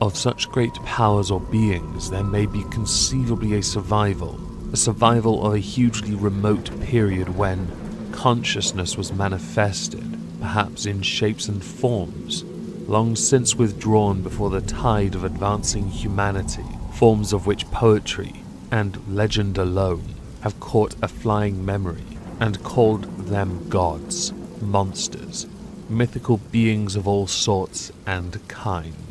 Of such great powers or beings, there may be conceivably a survival, a survival of a hugely remote period when consciousness was manifested, perhaps in shapes and forms, long since withdrawn before the tide of advancing humanity, forms of which poetry and legend alone have caught a flying memory and called them gods, monsters, mythical beings of all sorts and kinds.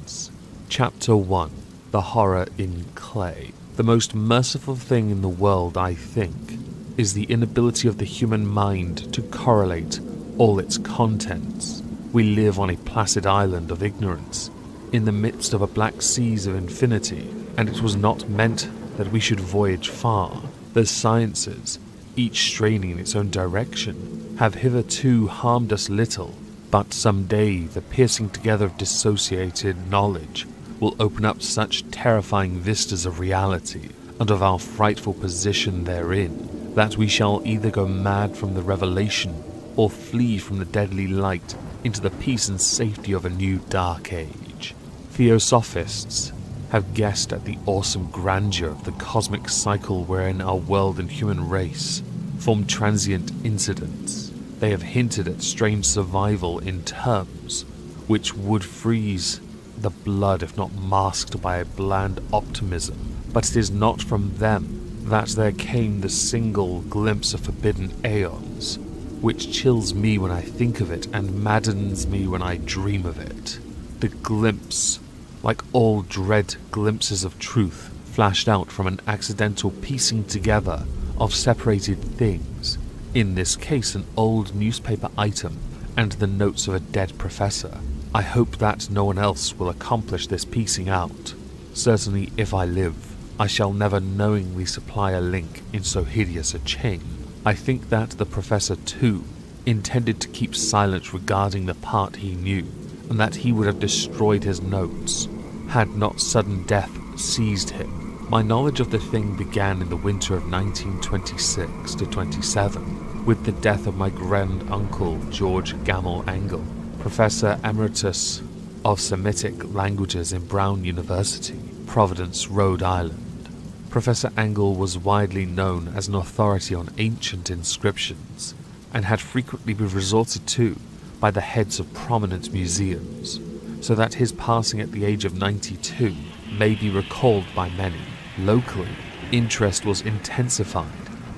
Chapter 1 The Horror in Clay. The most merciful thing in the world, I think, is the inability of the human mind to correlate all its contents. We live on a placid island of ignorance, in the midst of a black seas of infinity, and it was not meant that we should voyage far. The sciences, each straining in its own direction, have hitherto harmed us little, but some day the piercing together of dissociated knowledge will open up such terrifying vistas of reality and of our frightful position therein that we shall either go mad from the revelation or flee from the deadly light into the peace and safety of a new dark age. Theosophists have guessed at the awesome grandeur of the cosmic cycle wherein our world and human race form transient incidents. They have hinted at strange survival in terms which would freeze the blood if not masked by a bland optimism. But it is not from them that there came the single glimpse of forbidden aeons, which chills me when I think of it and maddens me when I dream of it. The glimpse like all dread glimpses of truth, flashed out from an accidental piecing together of separated things, in this case an old newspaper item and the notes of a dead professor. I hope that no one else will accomplish this piecing out. Certainly, if I live, I shall never knowingly supply a link in so hideous a chain. I think that the professor, too, intended to keep silent regarding the part he knew, and that he would have destroyed his notes had not sudden death seized him. My knowledge of the thing began in the winter of 1926 to 27 with the death of my grand uncle George Gammell Angell, Professor Emeritus of Semitic Languages in Brown University, Providence, Rhode Island. Professor Angell was widely known as an authority on ancient inscriptions and had frequently been resorted to by the heads of prominent museums, so that his passing at the age of 92 may be recalled by many. Locally, interest was intensified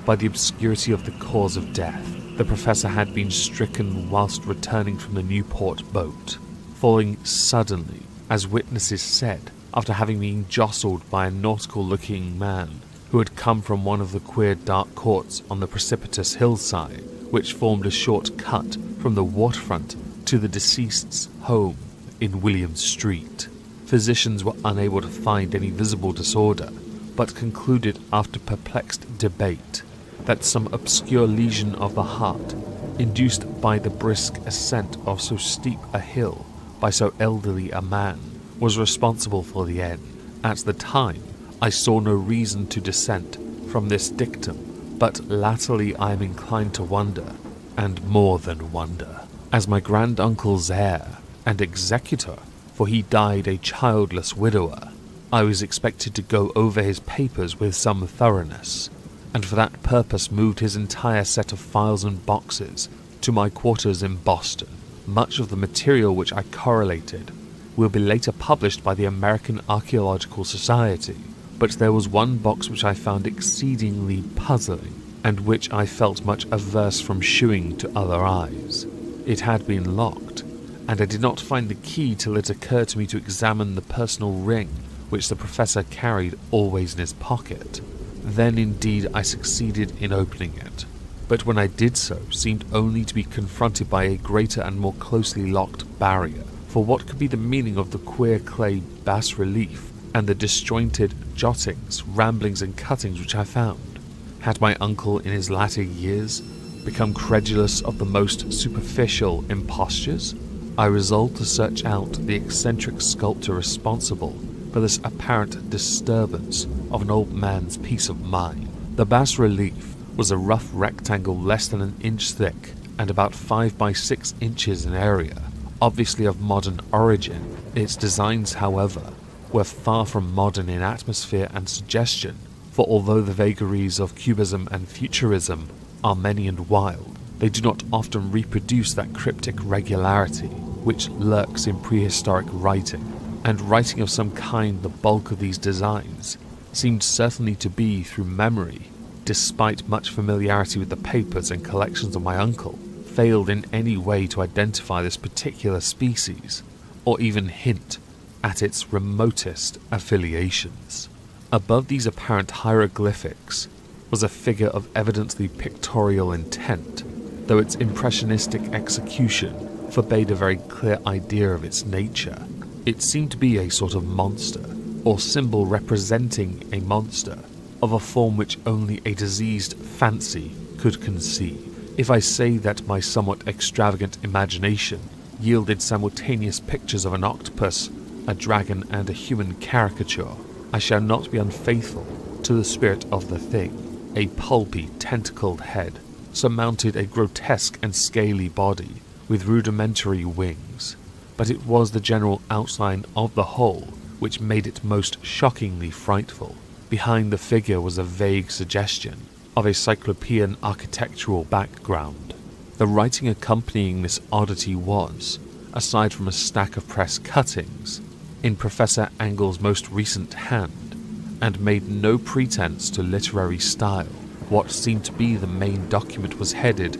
by the obscurity of the cause of death. The professor had been stricken whilst returning from the Newport boat, falling suddenly, as witnesses said, after having been jostled by a nautical looking man who had come from one of the queer dark courts on the precipitous hillside, which formed a short cut from the waterfront to the deceased's home in William Street. Physicians were unable to find any visible disorder, but concluded after perplexed debate that some obscure lesion of the heart, induced by the brisk ascent of so steep a hill by so elderly a man, was responsible for the end. At the time, I saw no reason to dissent from this dictum, but latterly I am inclined to wonder, and more than wonder, as my grand uncle's heir and executor, for he died a childless widower. I was expected to go over his papers with some thoroughness, and for that purpose moved his entire set of files and boxes to my quarters in Boston. Much of the material which I correlated will be later published by the American Archaeological Society, but there was one box which I found exceedingly puzzling, and which I felt much averse from shewing to other eyes. It had been locked, and I did not find the key till it occurred to me to examine the personal ring which the professor carried always in his pocket. Then indeed I succeeded in opening it, but when I did so seemed only to be confronted by a greater and more closely locked barrier. For what could be the meaning of the queer clay bas relief and the disjointed jottings, ramblings, and cuttings which I found? Had my uncle in his latter years become credulous of the most superficial impostures? I resolved to search out the eccentric sculptor responsible for this apparent disturbance of an old man's peace of mind. The bas relief was a rough rectangle less than an inch thick and about five by six inches in area, obviously of modern origin, its designs, however, were far from modern in atmosphere and suggestion, for although the vagaries of Cubism and Futurism are many and wild, they do not often reproduce that cryptic regularity which lurks in prehistoric writing, and writing of some kind the bulk of these designs seemed certainly to be through memory, despite much familiarity with the papers and collections of my uncle, failed in any way to identify this particular species, or even hint at its remotest affiliations. Above these apparent hieroglyphics was a figure of evidently pictorial intent, though its impressionistic execution forbade a very clear idea of its nature. It seemed to be a sort of monster, or symbol representing a monster, of a form which only a diseased fancy could conceive. If I say that my somewhat extravagant imagination yielded simultaneous pictures of an octopus, a dragon, and a human caricature, I shall not be unfaithful to the spirit of the thing. A pulpy, tentacled head surmounted a grotesque and scaly body with rudimentary wings, but it was the general outline of the whole which made it most shockingly frightful. Behind the figure was a vague suggestion of a cyclopean architectural background. The writing accompanying this oddity was, aside from a stack of press cuttings, in Professor Angell's most recent hand, and made no pretense to literary style. What seemed to be the main document was headed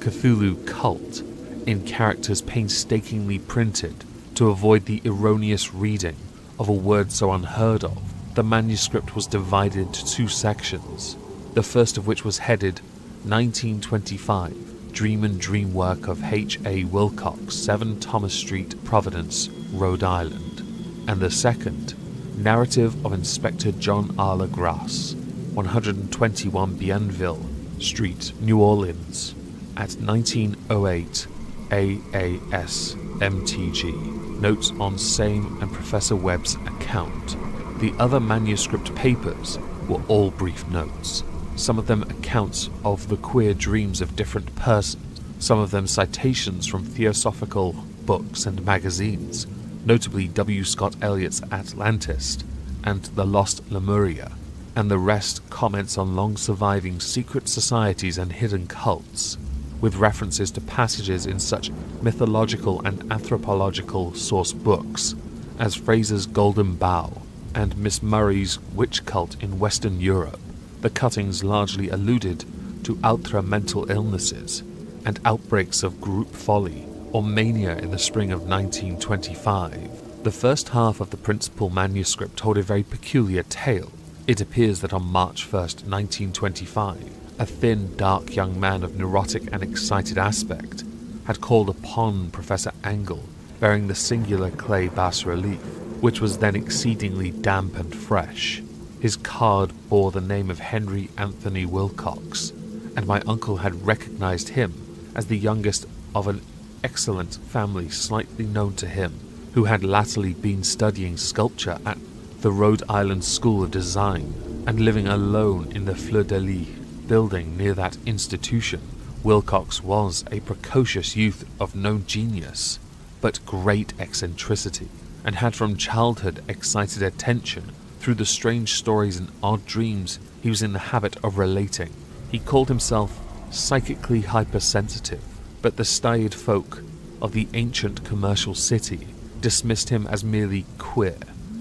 Cthulhu Cult in characters painstakingly printed to avoid the erroneous reading of a word so unheard of. The manuscript was divided into two sections, the first of which was headed 1925 Dream and Dream Work of H.A. Wilcox, 7 Thomas Street, Providence, Rhode Island, and the second Narrative of Inspector John R. Legrasse, 121 Bienville Street, New Orleans, at 1908 AAS MTG. Notes on same and Professor Webb's account. The other manuscript papers were all brief notes, some of them accounts of the queer dreams of different persons, some of them citations from theosophical books and magazines, notably W. Scott Elliot's Atlantis and The Lost Lemuria, and the rest comments on long surviving secret societies and hidden cults with references to passages in such mythological and anthropological source books as Frazer's Golden Bough and Miss Murray's Witch Cult in Western Europe. The cuttings largely alluded to ultra mental illnesses and outbreaks of group folly or mania in the spring of 1925. The first half of the principal manuscript told a very peculiar tale. It appears that on March 1st, 1925, a thin, dark young man of neurotic and excited aspect, had called upon Professor Angell, bearing the singular clay bas relief, which was then exceedingly damp and fresh. His card bore the name of Henry Anthony Wilcox, and my uncle had recognized him as the youngest of an excellent family slightly known to him, who had latterly been studying sculpture at the Rhode Island School of Design and living alone in the Fleur de Lis building near that institution, Wilcox was a precocious youth of no genius, but great eccentricity, and had from childhood excited attention through the strange stories and odd dreams he was in the habit of relating. He called himself psychically hypersensitive, but the staid folk of the ancient commercial city dismissed him as merely queer,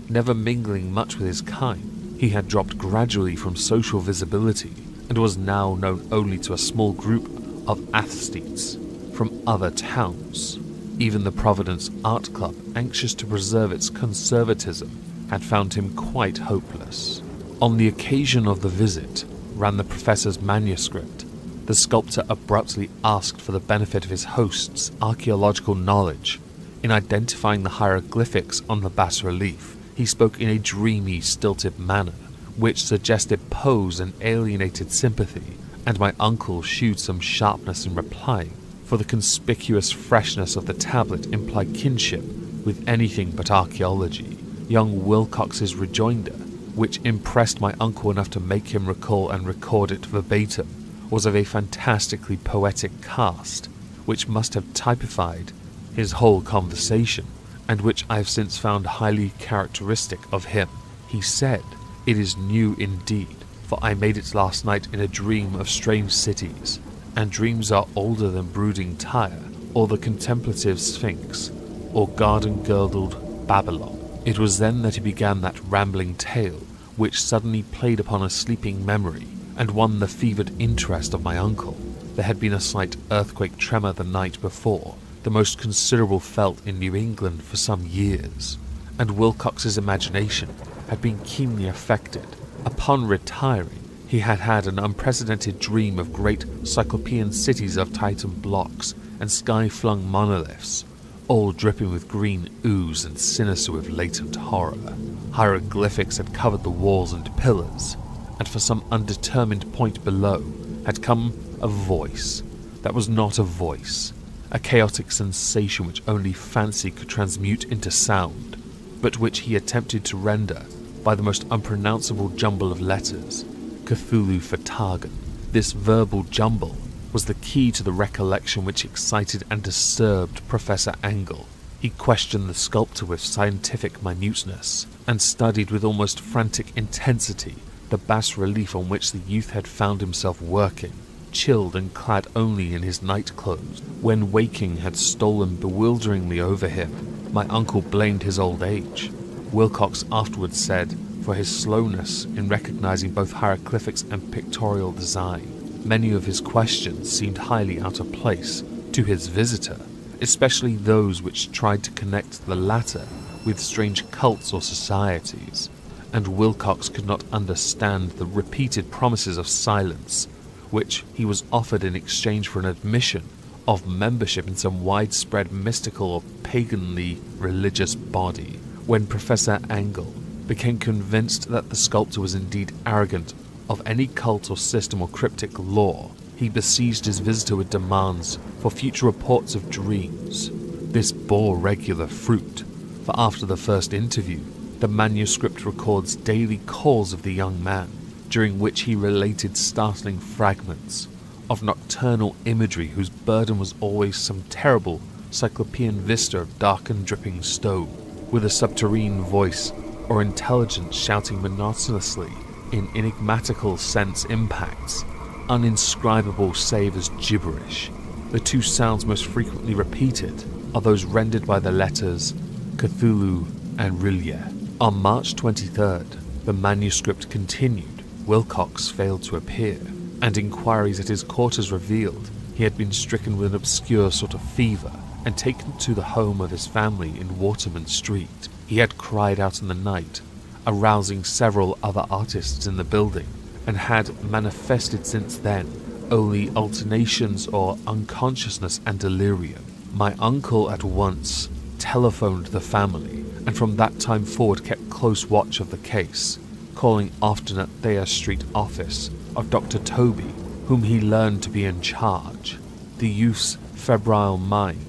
never mingling much with his kind. He had dropped gradually from social visibility and was now known only to a small group of aesthetes from other towns. Even the Providence Art Club, anxious to preserve its conservatism, had found him quite hopeless. On the occasion of the visit, ran the professor's manuscript. The sculptor abruptly asked for the benefit of his host's archaeological knowledge. In identifying the hieroglyphics on the bas relief, he spoke in a dreamy, stilted manner which suggested pose and alienated sympathy, and my uncle shewed some sharpness in replying, for the conspicuous freshness of the tablet implied kinship with anything but archaeology. Young Wilcox's rejoinder, which impressed my uncle enough to make him recall and record it verbatim, was of a fantastically poetic cast, which must have typified his whole conversation, and which I have since found highly characteristic of him. He said, It is new indeed, for I made it last night in a dream of strange cities, and dreams are older than brooding Tyre, or the contemplative Sphinx, or garden girdled Babylon. It was then that he began that rambling tale, which suddenly played upon a sleeping memory, and won the fevered interest of my uncle. There had been a slight earthquake tremor the night before, the most considerable felt in New England for some years, and Wilcox's imagination had been keenly affected. Upon retiring, he had had an unprecedented dream of great cyclopean cities of Titan blocks and sky-flung monoliths, all dripping with green ooze and sinister with latent horror. Hieroglyphics had covered the walls and pillars, and for some undetermined point below had come a voice that was not a voice, a chaotic sensation which only fancy could transmute into sound, but which he attempted to render by the most unpronounceable jumble of letters, Cthulhu Fhtagn. This verbal jumble was the key to the recollection which excited and disturbed Professor Angell. He questioned the sculptor with scientific minuteness, and studied with almost frantic intensity the bas relief on which the youth had found himself working, chilled and clad only in his night clothes. When waking had stolen bewilderingly over him, my uncle blamed his old age. Wilcox afterwards said, for his slowness in recognizing both hieroglyphics and pictorial design. Many of his questions seemed highly out of place to his visitor, especially those which tried to connect the latter with strange cults or societies, and Wilcox could not understand the repeated promises of silence which he was offered in exchange for an admission of membership in some widespread mystical or paganly religious body. When Professor Angell became convinced that the sculptor was indeed arrogant of any cult or system or cryptic law, he besieged his visitor with demands for future reports of dreams. This bore regular fruit, for after the first interview, the manuscript records daily calls of the young man, during which he related startling fragments of nocturnal imagery whose burden was always some terrible cyclopean vista of dark and dripping stone, with a subterranean voice or intelligence shouting monotonously in enigmatical sense impacts, uninscribable save as gibberish. The two sounds most frequently repeated are those rendered by the letters Cthulhu and R'lyeh. On March 23rd, the manuscript continued. Wilcox failed to appear, and inquiries at his quarters revealed he had been stricken with an obscure sort of fever and taken to the home of his family in Waterman Street. He had cried out in the night arousing several other artists in the building, and had manifested since then only alternations or unconsciousness and delirium. My uncle at once telephoned the family, and from that time forward kept close watch of the case, calling often at Thayer Street office of Dr. Tobey, whom he learned to be in charge. The youth's febrile mind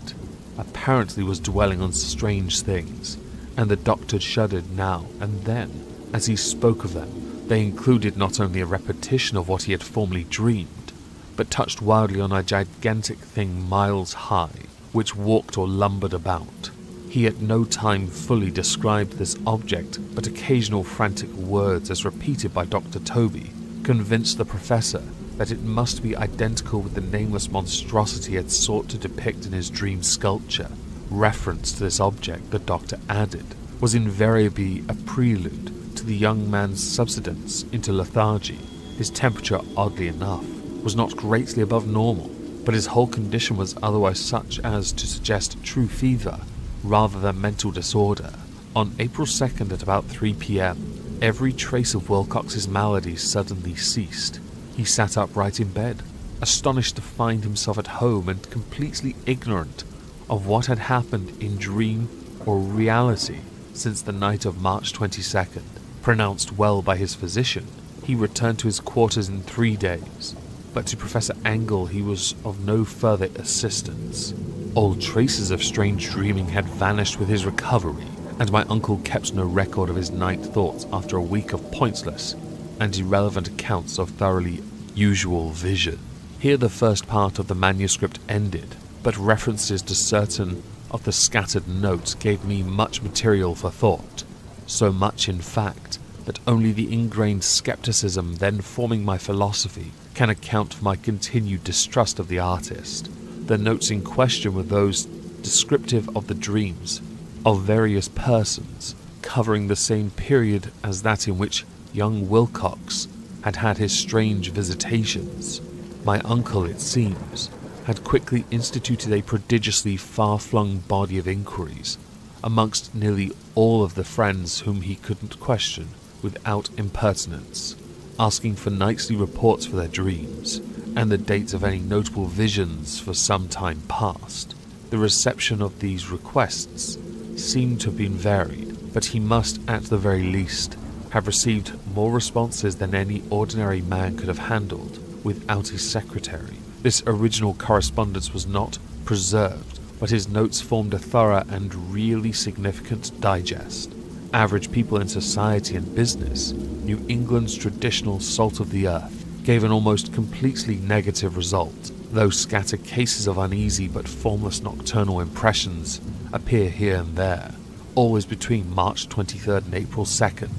apparently was dwelling on strange things, and the doctor shuddered now and then as he spoke of them. They included not only a repetition of what he had formerly dreamed, but touched wildly on a gigantic thing miles high, which walked or lumbered about. He at no time fully described this object, but occasional frantic words, as repeated by Dr. Tobey, convinced the professor that it must be identical with the nameless monstrosity he had sought to depict in his dream sculpture reference to this object, the doctor added, was invariably a prelude to the young man's subsidence into lethargy. His temperature, oddly enough, was not greatly above normal, but his whole condition was otherwise such as to suggest true fever rather than mental disorder. On April 2nd at about 3 p.m., every trace of Wilcox's malady suddenly ceased. He sat upright in bed, astonished to find himself at home and completely ignorant of what had happened in dream or reality since the night of March 22nd. Pronounced well by his physician, he returned to his quarters in three days, but to Professor Angell he was of no further assistance. All traces of strange dreaming had vanished with his recovery, and my uncle kept no record of his night thoughts after a week of pointless and irrelevant accounts of thoroughly usual vision. Here the first part of the manuscript ended, but references to certain of the scattered notes gave me much material for thought, so much, in fact, that only the ingrained skepticism then forming my philosophy can account for my continued distrust of the artist. The notes in question were those descriptive of the dreams of various persons, covering the same period as that in which young Wilcox had had his strange visitations. My uncle, it seems, had quickly instituted a prodigiously far flung body of inquiries amongst nearly all of the friends whom he couldn't question without impertinence, asking for nightly reports for their dreams and the dates of any notable visions for some time past. The reception of these requests seemed to have been varied, but he must, at the very least, have received more responses than any ordinary man could have handled without his secretary. This original correspondence was not preserved, but his notes formed a thorough and really significant digest. Average people in society and business, New England's traditional salt of the earth, gave an almost completely negative result, though scattered cases of uneasy but formless nocturnal impressions appear here and there, always between March 23rd and April 2nd,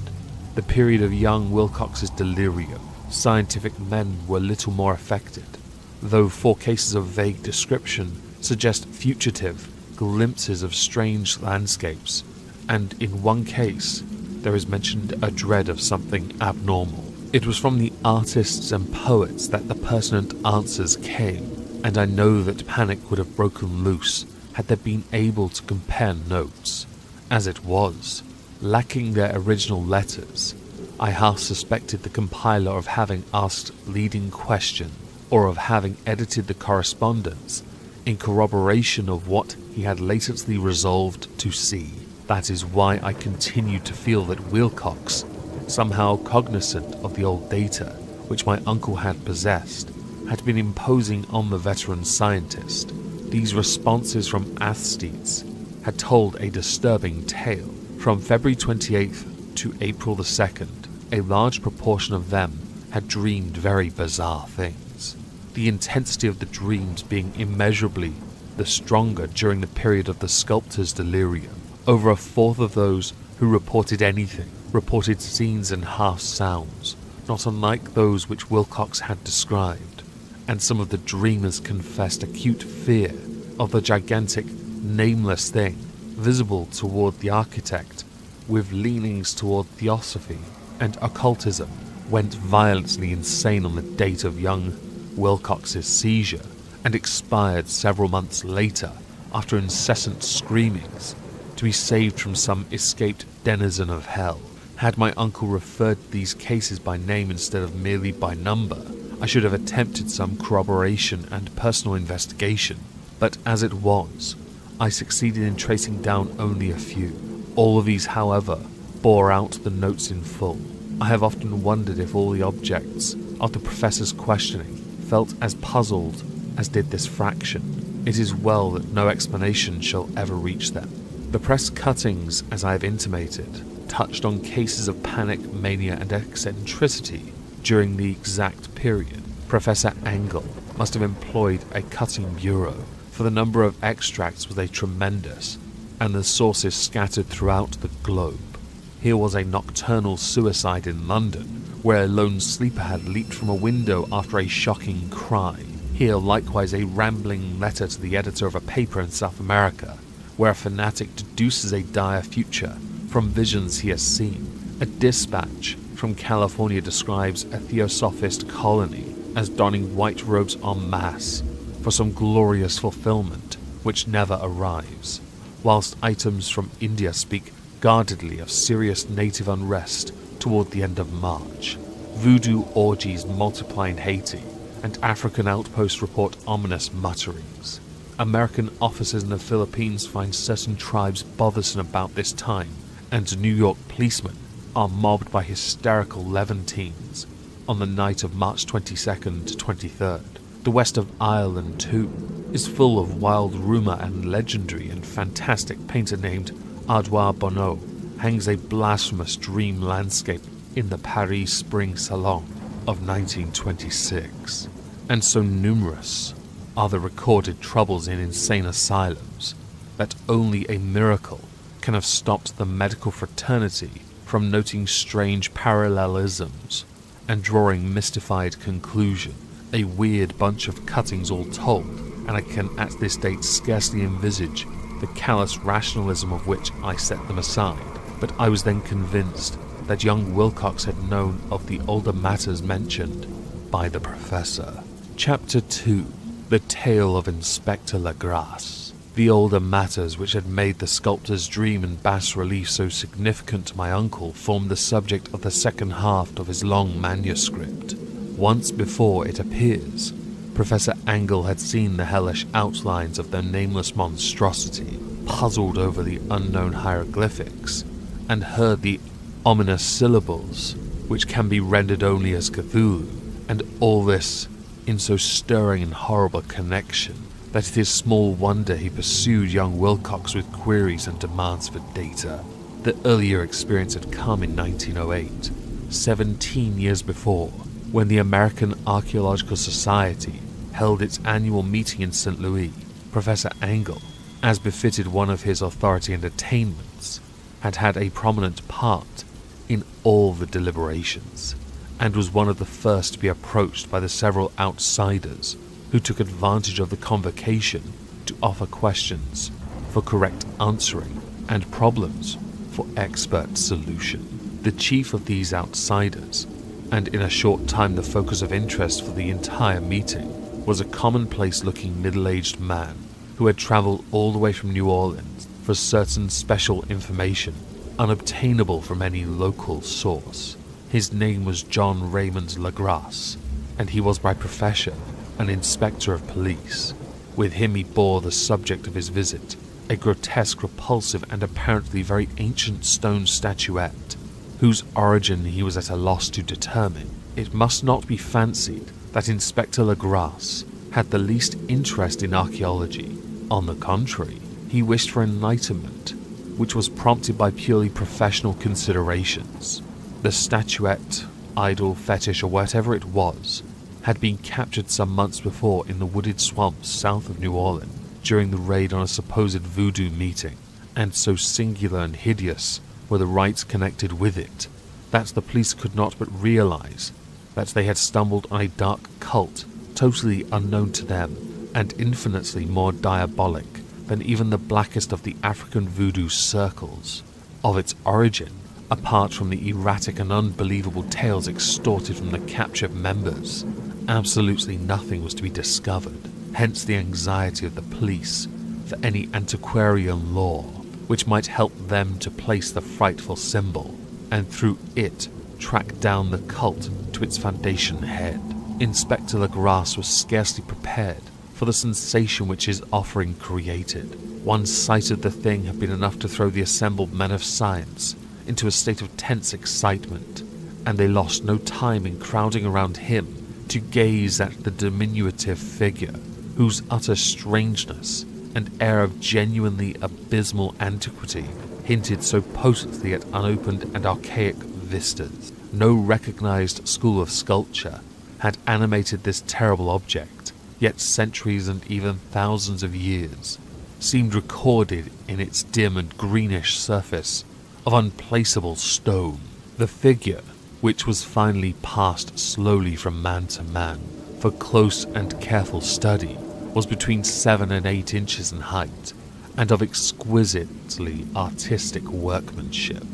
the period of young Wilcox's delirium. Scientific men were little more affected, though four cases of vague description suggest fugitive glimpses of strange landscapes, and in one case there is mentioned a dread of something abnormal. It was from the artists and poets that the pertinent answers came, and I know that panic would have broken loose had they been able to compare notes. As it was, lacking their original letters, I half suspected the compiler of having asked leading question or of having edited the correspondence in corroboration of what he had latently resolved to see. That is why I continued to feel that Wilcox, somehow cognizant of the old data which my uncle had possessed, had been imposing on the veteran scientist. These responses from aesthetes had told a disturbing tale. From February 28th to April the 2nd, a large proportion of them had dreamed very bizarre things. The intensity of the dreams being immeasurably the stronger during the period of the sculptor's delirium. Over a fourth of those who reported anything reported scenes and half sounds, not unlike those which Wilcox had described, and some of the dreamers confessed acute fear of the gigantic, nameless thing visible toward the architect, with leanings toward theosophy and occultism, went violently insane on the date of young Wilcox's seizure and expired several months later after incessant screamings to be saved from some escaped denizen of hell. Had my uncle referred these cases by name instead of merely by number, I should have attempted some corroboration and personal investigation, but as it was, I succeeded in tracing down only a few. All of these, however, bore out the notes in full. I have often wondered if all the objects of the professor's questioning felt as puzzled as did this fraction. It is well that no explanation shall ever reach them. The press cuttings, as I have intimated, touched on cases of panic, mania, and eccentricity during the exact period. Professor Angell must have employed a cutting bureau, for the number of extracts was a tremendous, and the sources scattered throughout the globe. Here was a nocturnal suicide in London, where a lone sleeper had leaped from a window after a shocking cry. Here, likewise, a rambling letter to the editor of a paper in South America, where a fanatic deduces a dire future from visions he has seen. A dispatch from California describes a theosophist colony as donning white robes en masse for some glorious fulfillment which never arrives, whilst items from India speak guardedly of serious native unrest toward the end of March. Voodoo orgies multiply in Haiti, and African outposts report ominous mutterings. American officers in the Philippines find certain tribes bothersome about this time, and New York policemen are mobbed by hysterical Levantines on the night of March 22nd to 23rd. The west of Ireland, too, is full of wild rumour and legendary and fantastic painter named Ardois-Bonnot hangs a blasphemous dream landscape in the Paris Spring Salon of 1926. And so numerous are the recorded troubles in insane asylums that only a miracle can have stopped the medical fraternity from noting strange parallelisms and drawing mystified conclusion. A weird bunch of cuttings all told, and I can at this date scarcely envisage the callous rationalism of which I set them aside. But I was then convinced that young Wilcox had known of the older matters mentioned by the professor. Chapter 2 The Tale of Inspector Legrasse. The older matters which had made the sculptor's dream in bas relief so significant to my uncle formed the subject of the second half of his long manuscript. Once before, it appears, Professor Angell had seen the hellish outlines of the nameless monstrosity, puzzled over the unknown hieroglyphics, and heard the ominous syllables which can be rendered only as Cthulhu, and all this in so stirring and horrible connection that it is small wonder he pursued young Wilcox with queries and demands for data. The earlier experience had come in 1908, 17 years before, when the American Archaeological Society held its annual meeting in St. Louis. Professor Angell, as befitted one of his authority and attainments, had had a prominent part in all the deliberations, and was one of the first to be approached by the several outsiders who took advantage of the convocation to offer questions for correct answering and problems for expert solution. The chief of these outsiders, and in a short time the focus of interest for the entire meeting, was a commonplace looking middle aged man who had traveled all the way from New Orleans for certain special information unobtainable from any local source. His name was John Raymond Legrasse, and he was by profession an inspector of police. With him he bore the subject of his visit, a grotesque, repulsive, and apparently very ancient stone statuette, whose origin he was at a loss to determine. It must not be fancied that Inspector Legrasse had the least interest in archaeology. On the contrary, he wished for enlightenment, which was prompted by purely professional considerations. The statuette, idol, fetish, or whatever it was, had been captured some months before in the wooded swamps south of New Orleans during the raid on a supposed voodoo meeting, and so singular and hideous were the rites connected with it. That the police could not but realize that they had stumbled on a dark cult totally unknown to them and infinitely more diabolic than even the blackest of the African voodoo circles. Of its origin, apart from the erratic and unbelievable tales extorted from the captured members, absolutely nothing was to be discovered, hence the anxiety of the police for any antiquarian lore which might help them to place the frightful symbol, and through it track down the cult to its foundation head. Inspector Legrasse was scarcely prepared for the sensation which his offering created. One sight of the thing had been enough to throw the assembled men of science into a state of tense excitement, and they lost no time in crowding around him to gaze at the diminutive figure, whose utter strangeness and air of genuinely abysmal antiquity hinted so potently at unopened and archaic vistas. No recognized school of sculpture had animated this terrible object, yet centuries and even thousands of years seemed recorded in its dim and greenish surface of unplaceable stone. The figure which was finally passed slowly from man to man for close and careful study, was between seven and eight inches in height and of exquisitely artistic workmanship.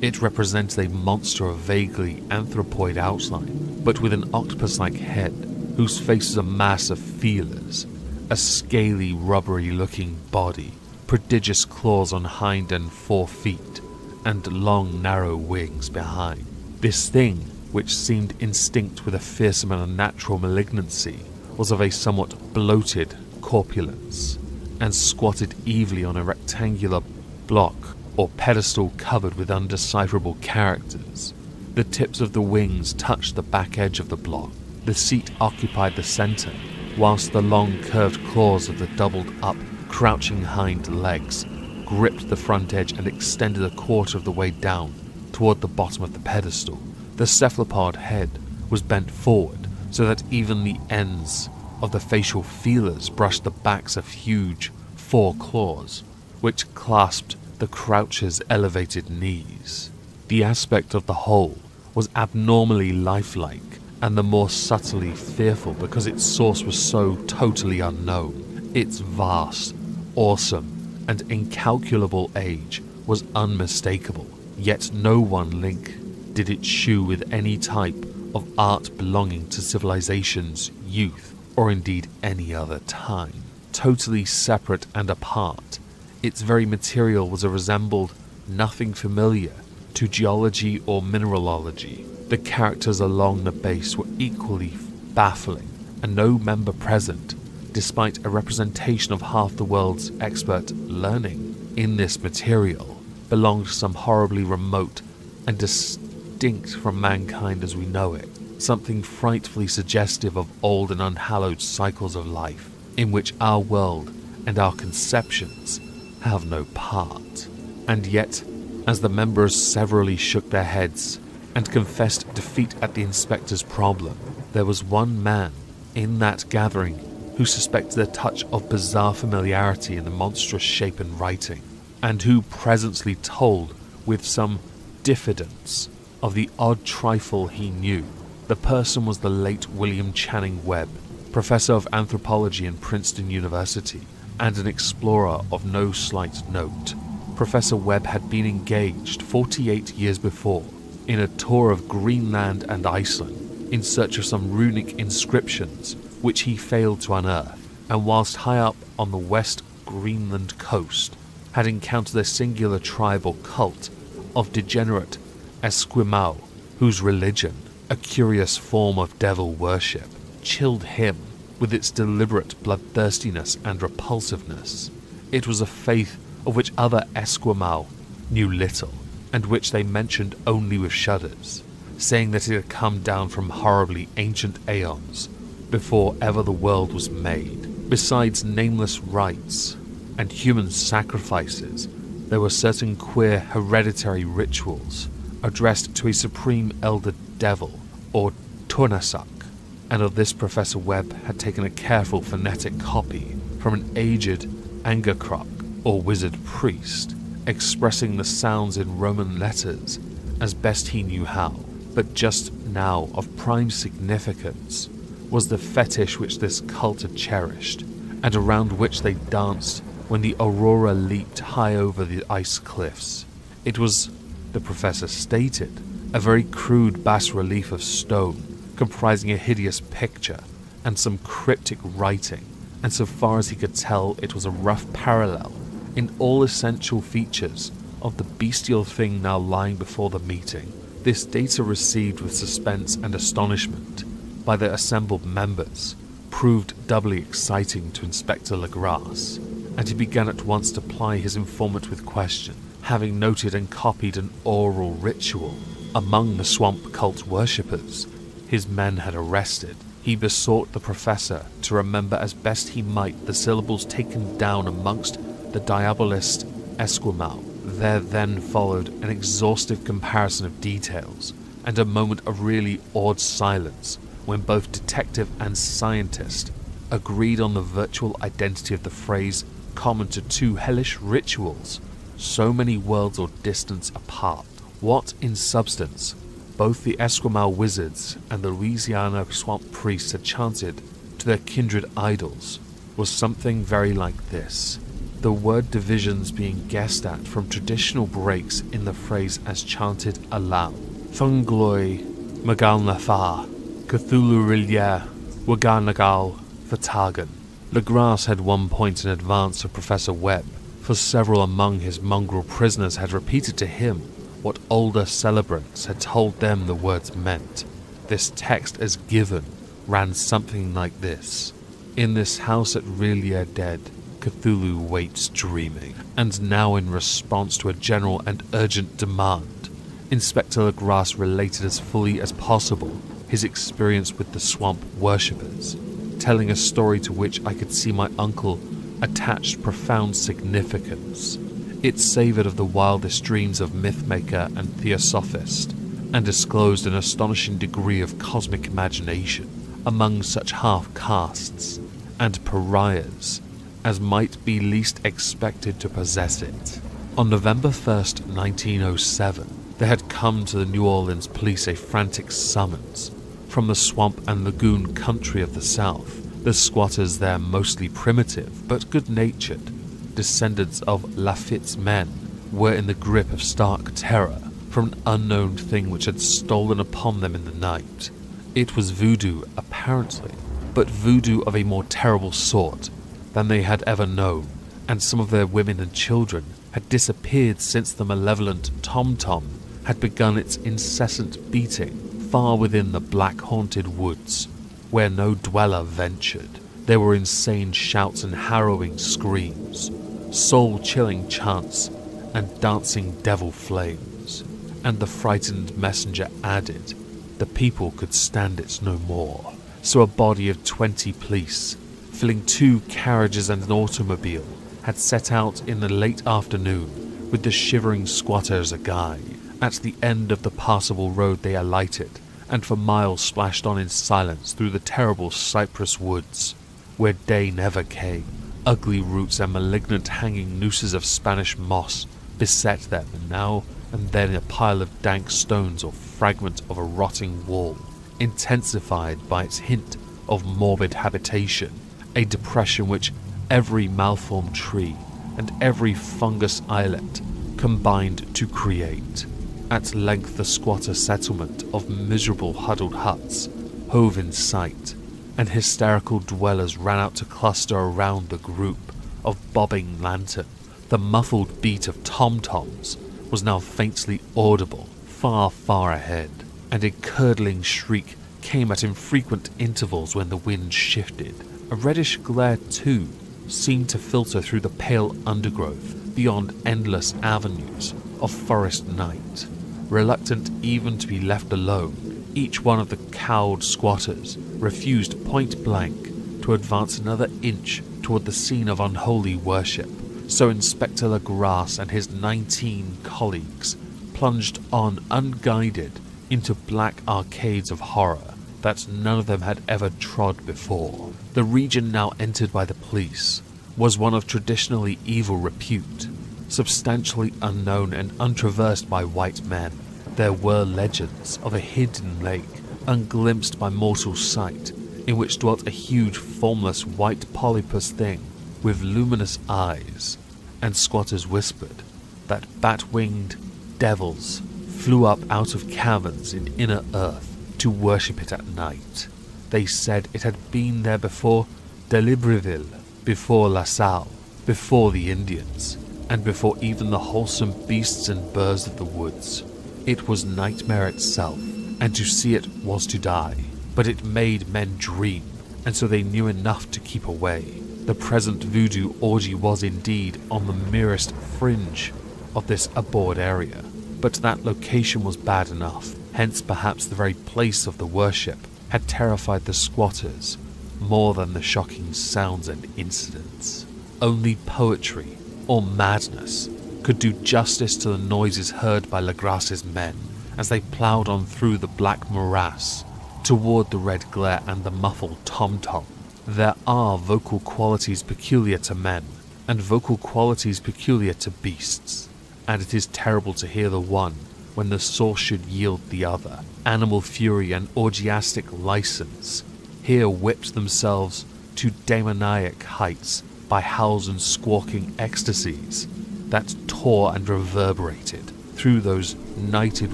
It represented a monster of vaguely anthropoid outline, but with an octopus like head, whose face was a mass of feelers, a scaly, rubbery looking body, prodigious claws on hind and fore feet, and long, narrow wings behind. This thing, which seemed instinct with a fearsome and unnatural malignancy, was of a somewhat bloated corpulence, and squatted evilly on a rectangular block or pedestal covered with undecipherable characters. The tips of the wings touched the back edge of the block. The seat occupied the center, whilst the long curved claws of the doubled up, crouching hind legs gripped the front edge and extended a quarter of the way down toward the bottom of the pedestal. The cephalopod head was bent forward so that even the ends of the facial feelers brushed the backs of huge fore claws, which clasped the croucher's elevated knees. The aspect of the whole was abnormally lifelike and the more subtly fearful because its source was so totally unknown. Its vast, awesome, and incalculable age was unmistakable, yet no one link did it shew with any type of art belonging to civilization's youth or indeed any other time. Totally separate and apart, its very material was a resembled nothing familiar to geology or mineralogy. The characters along the base were equally baffling, and no member present, despite a representation of half the world's expert learning in this material, belonged to some horribly remote and distinct from mankind as we know it, something frightfully suggestive of old and unhallowed cycles of life, in which our world and our conceptions have no part. And yet, as the members severally shook their heads and confessed defeat at the inspector's problem, there was one man in that gathering who suspected a touch of bizarre familiarity in the monstrous shape and writing, and who presently told with some diffidence of the odd trifle he knew. The person was the late William Channing Webb, professor of anthropology in Princeton University and an explorer of no slight note. Professor Webb had been engaged 48 years before in a tour of Greenland and Iceland in search of some runic inscriptions which he failed to unearth, and whilst high up on the west Greenland coast, had encountered a singular tribal cult of degenerate Esquimaux, whose religion, a curious form of devil worship, chilled him with its deliberate bloodthirstiness and repulsiveness. It was a faith of which other Esquimaux knew little, and which they mentioned only with shudders, saying that it had come down from horribly ancient aeons, before ever the world was made. Besides nameless rites and human sacrifices, there were certain queer hereditary rituals addressed to a supreme elder devil, or Tornasuk, and of this Professor Webb had taken a careful phonetic copy from an aged angekok, or wizard priest, expressing the sounds in Roman letters as best he knew how. But just now, of prime significance, was the fetish which this cult had cherished, and around which they danced when the aurora leaped high over the ice cliffs. It was, the professor stated, a very crude bas relief of stone comprising a hideous picture and some cryptic writing, and so far as he could tell, it was a rough parallel in all essential features of the bestial thing now lying before the meeting. This data received with suspense and astonishment by the assembled members proved doubly exciting to Inspector Legrasse, and he began at once to ply his informant with questions. Having noted and copied an oral ritual among the swamp cult worshippers his men had arrested, he besought the professor to remember as best he might the syllables taken down amongst the diabolist Esquimaux. There then followed an exhaustive comparison of details, and a moment of really awed silence when both detective and scientist agreed on the virtual identity of the phrase common to two hellish rituals so many worlds or distance apart. What, in substance, both the Esquimaux wizards and the Louisiana swamp priests had chanted to their kindred idols was something very like this. The word divisions being guessed at from traditional breaks in the phrase as chanted aloud. Ph'nglui mglw'nafh Cthulhu R'lyeh wgah'nagl fhtagn. Legrasse had one point in advance of Professor Webb, for several among his mongrel prisoners had repeated to him what older celebrants had told them the words meant. This text, as given, ran something like this In this house at R'lyeh dead, Cthulhu waits dreaming. And now, in response to a general and urgent demand, Inspector Legrasse related as fully as possible his experience with the swamp worshippers, telling a story to which I could see my uncle attached profound significance. It savoured of the wildest dreams of mythmaker and theosophist, and disclosed an astonishing degree of cosmic imagination among such half castes and pariahs as might be least expected to possess it. On November 1st, 1907, there had come to the New Orleans police a frantic summons from the swamp and lagoon country of the South. The squatters there, mostly primitive but good natured, descendants of Lafitte's men, were in the grip of stark terror from an unknown thing which had stolen upon them in the night. It was voodoo, apparently, but voodoo of a more terrible sort than they had ever known, and some of their women and children had disappeared since the malevolent tom tom had begun its incessant beating far within the black haunted woods, where no dweller ventured. There were insane shouts and harrowing screams, soul chilling chants, and dancing devil flames. And the frightened messenger added, the people could stand it no more. So a body of twenty police, filling two carriages and an automobile, had set out in the late afternoon with the shivering squatter as a guide. At the end of the passable road they alighted, and for miles splashed on in silence through the terrible cypress woods, where day never came. Ugly roots and malignant hanging nooses of Spanish moss beset them, and now and then a pile of dank stones or fragment of a rotting wall, intensified by its hint of morbid habitation, a depression which every malformed tree and every fungus islet combined to create. At length the squatter settlement of miserable huddled huts hove in sight, and hysterical dwellers ran out to cluster around the group of bobbing lantern. The muffled beat of tom-toms was now faintly audible far, far ahead, and a curdling shriek came at infrequent intervals when the wind shifted. A reddish glare, too, seemed to filter through the pale undergrowth beyond endless avenues of forest night. Reluctant even to be left alone, each one of the cowed squatters refused point blank to advance another inch toward the scene of unholy worship. So Inspector Legrasse and his nineteen colleagues plunged on unguided into black arcades of horror that none of them had ever trod before. The region now entered by the police was one of traditionally evil repute, substantially unknown and untraversed by white men. There were legends of a hidden lake, unglimpsed by mortal sight, in which dwelt a huge, formless white polypus thing with luminous eyes, and squatters whispered that bat winged devils flew up out of caverns in inner earth to worship it at night. They said it had been there before D'Iberville, before La Salle, before the Indians, and before even the wholesome beasts and birds of the woods. It was nightmare itself, and to see it was to die. But it made men dream, and so they knew enough to keep away. The present voodoo orgy was indeed on the merest fringe of this abhorred area, but that location was bad enough. Hence, perhaps the very place of the worship had terrified the squatters more than the shocking sounds and incidents. Only poetry or madness could do justice to the noises heard by Legrasse's men as they ploughed on through the black morass toward the red glare and the muffled tom-tom. There are vocal qualities peculiar to men, and vocal qualities peculiar to beasts, and it is terrible to hear the one when the source should yield the other. Animal fury and orgiastic license here whipped themselves to demoniac heights by howls and squawking ecstasies that tore and reverberated through those nighted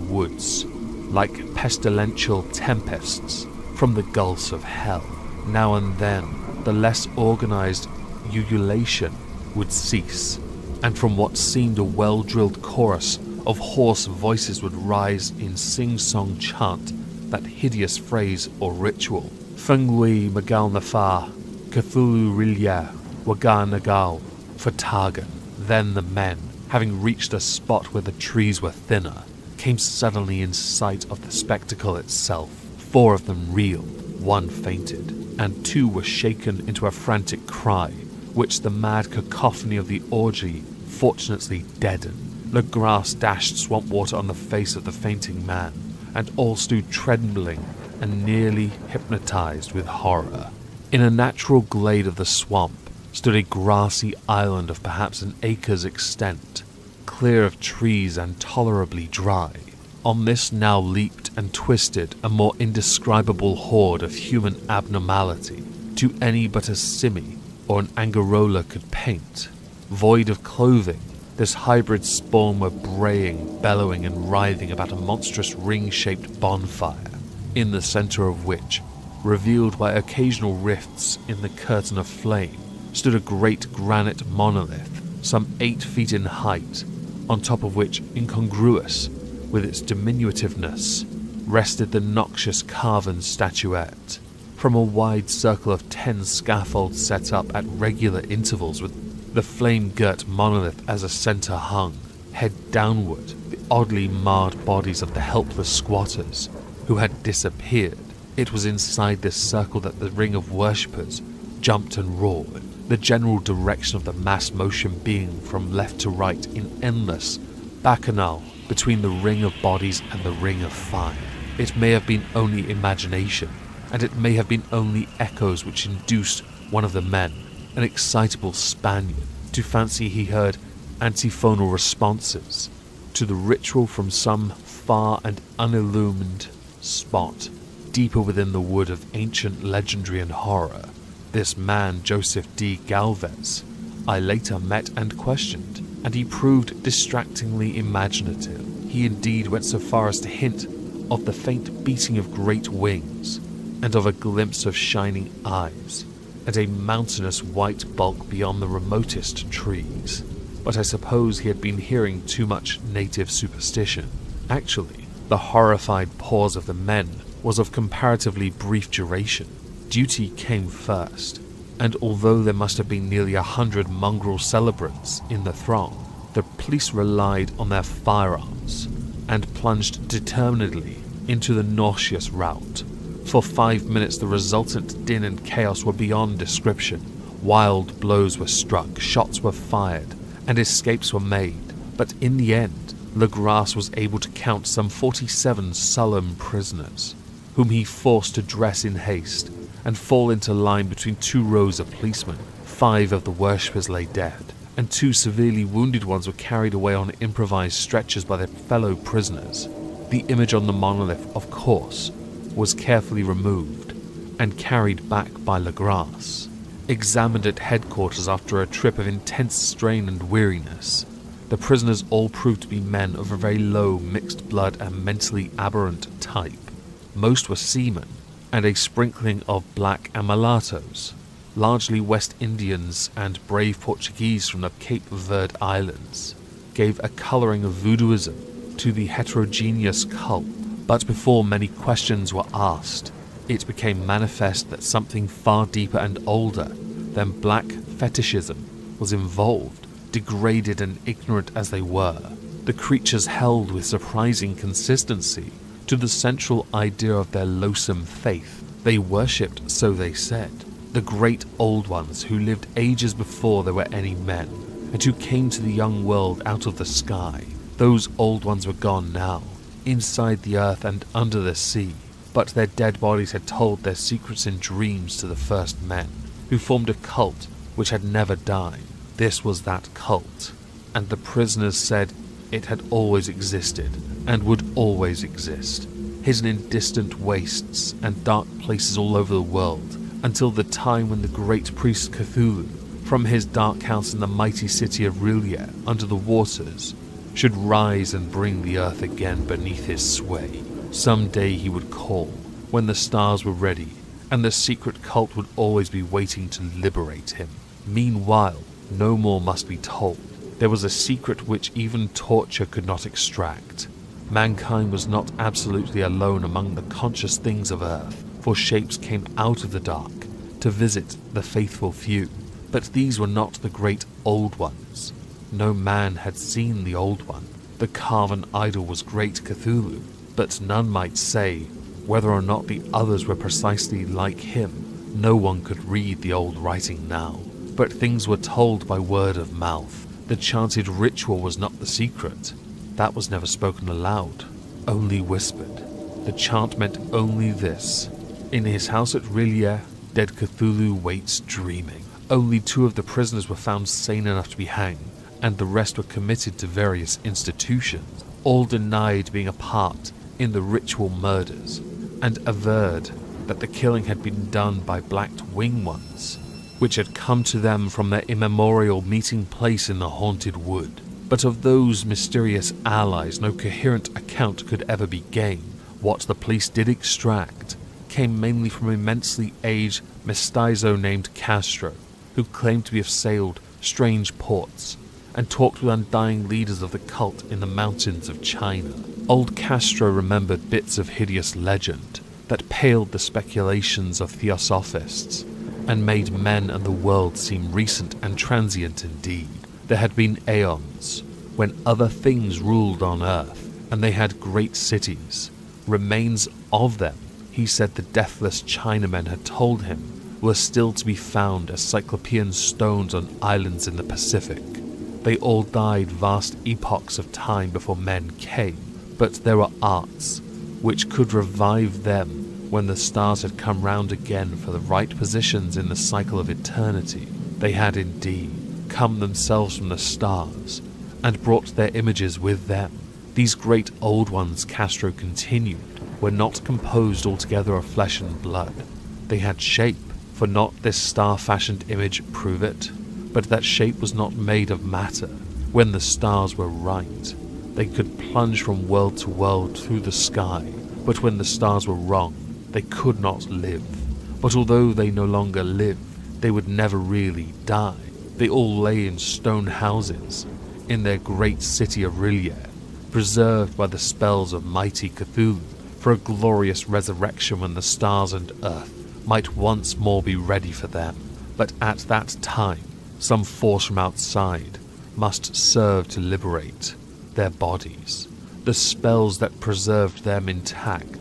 woods like pestilential tempests from the gulfs of hell. Now and then, the less organized ululation would cease, and from what seemed a well drilled chorus of hoarse voices would rise in sing song chant that hideous phrase or ritual Ph'nglui Magal Nafa, Cthulhu R'lyeh, Wagan Nagal, fhtagn. Then the men, having reached a spot where the trees were thinner, came suddenly in sight of the spectacle itself. Four of them reeled, one fainted, and two were shaken into a frantic cry, which the mad cacophony of the orgy fortunately deadened. Legrasse dashed swamp water on the face of the fainting man, and all stood trembling and nearly hypnotized with horror. In a natural glade of the swamp stood a grassy island of perhaps an acre's extent, clear of trees and tolerably dry. On this now leaped and twisted a more indescribable horde of human abnormality to any but a Sime or an Angarola could paint. Void of clothing, this hybrid spawn were braying, bellowing, and writhing about a monstrous ring shaped bonfire, in the center of which, revealed by occasional rifts in the curtain of flame, stood a great granite monolith, some eight feet in height, on top of which, incongruous with its diminutiveness, rested the noxious carven statuette. From a wide circle of ten scaffolds set up at regular intervals with the flame girt monolith as a center hung, head downward, the oddly marred bodies of the helpless squatters who had disappeared. It was inside this circle that the ring of worshippers jumped and roared, the general direction of the mass motion being from left to right in endless bacchanal between the ring of bodies and the ring of fire. It may have been only imagination, and it may have been only echoes which induced one of the men an excitable Spaniard, to fancy he heard antiphonal responses to the ritual from some far and unillumined spot deeper within the wood of ancient legendary and horror. This man, Joseph D. Galvez, I later met and questioned, and he proved distractingly imaginative. He indeed went so far as to hint of the faint beating of great wings, and of a glimpse of shining eyes and a mountainous white bulk beyond the remotest trees. But I suppose he had been hearing too much native superstition. Actually, the horrified pause of the men was of comparatively brief duration. Duty came first, and although there must have been nearly a hundred mongrel celebrants in the throng, the police relied on their firearms and plunged determinedly into the nauseous rout. For five minutes, the resultant din and chaos were beyond description. Wild blows were struck, shots were fired, and escapes were made. But in the end, Legrasse was able to count some 47 sullen prisoners, whom he forced to dress in haste and fall into line between two rows of policemen. Five of the worshippers lay dead, and two severely wounded ones were carried away on improvised stretchers by their fellow prisoners. The image on the monolith, of course, was carefully removed and carried back by Legrasse. Examined at headquarters after a trip of intense strain and weariness, the prisoners all proved to be men of a very low mixed blood and mentally aberrant type. Most were seamen, and a sprinkling of black and mulattoes, largely West Indians and Brava Portuguese from the Cape Verde Islands, gave a colouring of voodooism to the heterogeneous cult but before many questions were asked, it became manifest that something far deeper and older than black fetishism was involved, degraded and ignorant as they were. The creatures held with surprising consistency to the central idea of their loathsome faith. They worshipped, so they said, the great old ones who lived ages before there were any men, and who came to the young world out of the sky. Those old ones were gone now, inside the earth and under the sea, but their dead bodies had told their secrets in dreams to the first men, who formed a cult which had never died. This was that cult, and the prisoners said it had always existed and would always exist, hidden in distant wastes and dark places all over the world, until the time when the great priest Cthulhu, from his dark house in the mighty city of R'lyeh under the waters, should rise and bring the earth again beneath his sway. Some day he would call, when the stars were ready, and the secret cult would always be waiting to liberate him. Meanwhile, no more must be told. There was a secret which even torture could not extract. Mankind was not absolutely alone among the conscious things of earth, for shapes came out of the dark to visit the faithful few. But these were not the great old ones. No man had seen the Old One. The carven idol was great Cthulhu, but none might say whether or not the others were precisely like him. No one could read the old writing now, but things were told by word of mouth. The chanted ritual was not the secret. That was never spoken aloud, only whispered. The chant meant only this. In his house at R'lyeh, dead Cthulhu waits dreaming. only two of the prisoners were found sane enough to be hanged, and the rest were committed to various institutions, all denied being a part in the ritual murders, and averred that the killing had been done by Black Wing Ones, which had come to them from their immemorial meeting place in the haunted wood. But of those mysterious allies, no coherent account could ever be gained. What the police did extract came mainly from immensely aged mestizo named Castro, who claimed to have sailed strange ports and talked with undying leaders of the cult in the mountains of China. Old Castro remembered bits of hideous legend that paled the speculations of theosophists and made men and the world seem recent and transient indeed. There had been aeons when other things ruled on earth, and they had great cities. Remains of them, he said the deathless Chinamen had told him, were still to be found as cyclopean stones on islands in the Pacific. They all died vast epochs of time before men came, but there were arts which could revive them when the stars had come round again for the right positions in the cycle of eternity. They had indeed come themselves from the stars and brought their images with them. These great old ones, Castro continued, were not composed altogether of flesh and blood. They had shape, for not this star fashioned image prove it, but that shape was not made of matter. When the stars were right, they could plunge from world to world through the sky, but when the stars were wrong, they could not live. But although they no longer live, they would never really die. They all lay in stone houses in their great city of R'lyeh, preserved by the spells of mighty Cthulhu for a glorious resurrection when the stars and earth might once more be ready for them. But at that time, some force from outside must serve to liberate their bodies. The spells that preserved them intact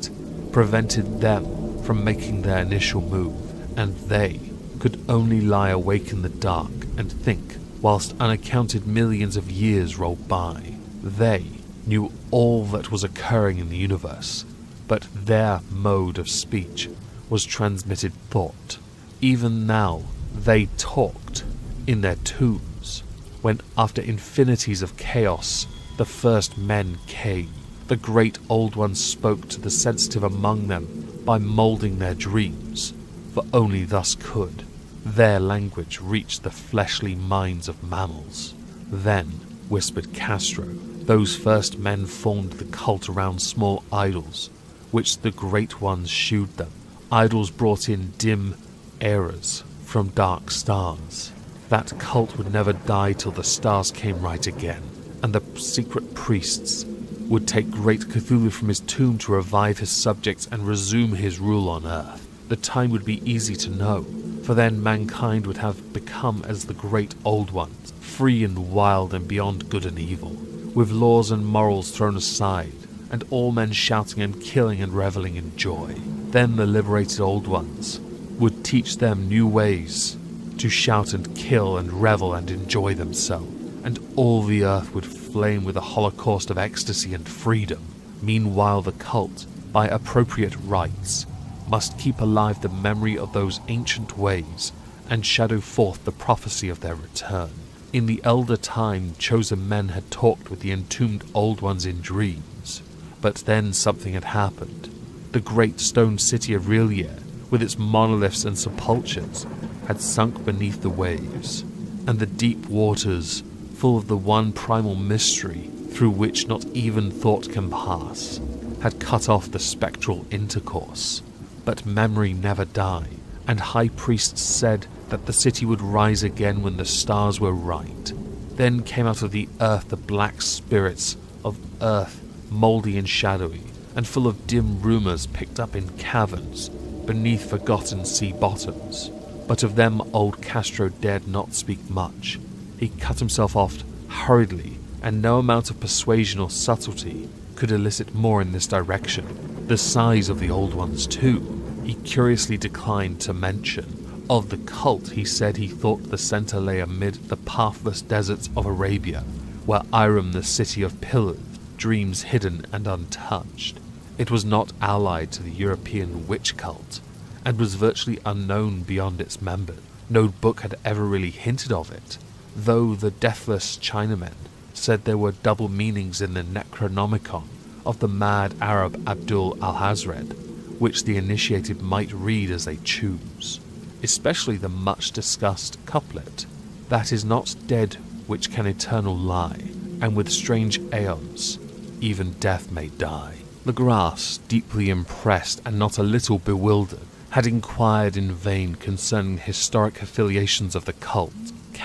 prevented them from making their initial move, and they could only lie awake in the dark and think whilst unaccounted millions of years rolled by. They knew all that was occurring in the universe, but their mode of speech was transmitted thought. Even now, they talked in their tombs, when after infinities of chaos, the first men came. The great old ones spoke to the sensitive among them by moulding their dreams, for only thus could their language reach the fleshly minds of mammals. Then, whispered Castro, those first men formed the cult around small idols, which the great ones shewed them. Idols brought in dim eras from dark stars. That cult would never die till the stars came right again, and the secret priests would take great Cthulhu from his tomb to revive his subjects and resume his rule on Earth. The time would be easy to know, for then mankind would have become as the great old ones, free and wild and beyond good and evil, with laws and morals thrown aside, and all men shouting and killing and reveling in joy. Then the liberated old ones would teach them new ways to shout and kill and revel and enjoy themselves, and all the earth would flame with a holocaust of ecstasy and freedom. Meanwhile, the cult, by appropriate rites, must keep alive the memory of those ancient ways and shadow forth the prophecy of their return. In the elder time, chosen men had talked with the entombed old ones in dreams, but then something had happened. The great stone city of R'lyeh, with its monoliths and sepulchres, had sunk beneath the waves, and the deep waters, full of the one primal mystery through which not even thought can pass, had cut off the spectral intercourse. But memory never died, and high priests said that the city would rise again when the stars were right. Then came out of the earth the black spirits of earth, mouldy and shadowy, and full of dim rumours picked up in caverns beneath forgotten sea bottoms. But of them old Castro dared not speak much. He cut himself off hurriedly, and no amount of persuasion or subtlety could elicit more in this direction. The size of the old ones, too, he curiously declined to mention. Of the cult, he said he thought the center lay amid the pathless deserts of Arabia, where Irem, the city of pillars, dreams hidden and untouched. It was not allied to the European witch cult, and was virtually unknown beyond its members. No book had ever really hinted of it, though the deathless Chinamen said there were double meanings in the Necronomicon of the mad Arab Abdul Alhazred, which the initiated might read as they choose, especially the much discussed couplet, That is not dead which can eternal lie, and with strange aeons even death may die. Legrasse, deeply impressed and not a little bewildered, had inquired in vain concerning historic affiliations of the cult.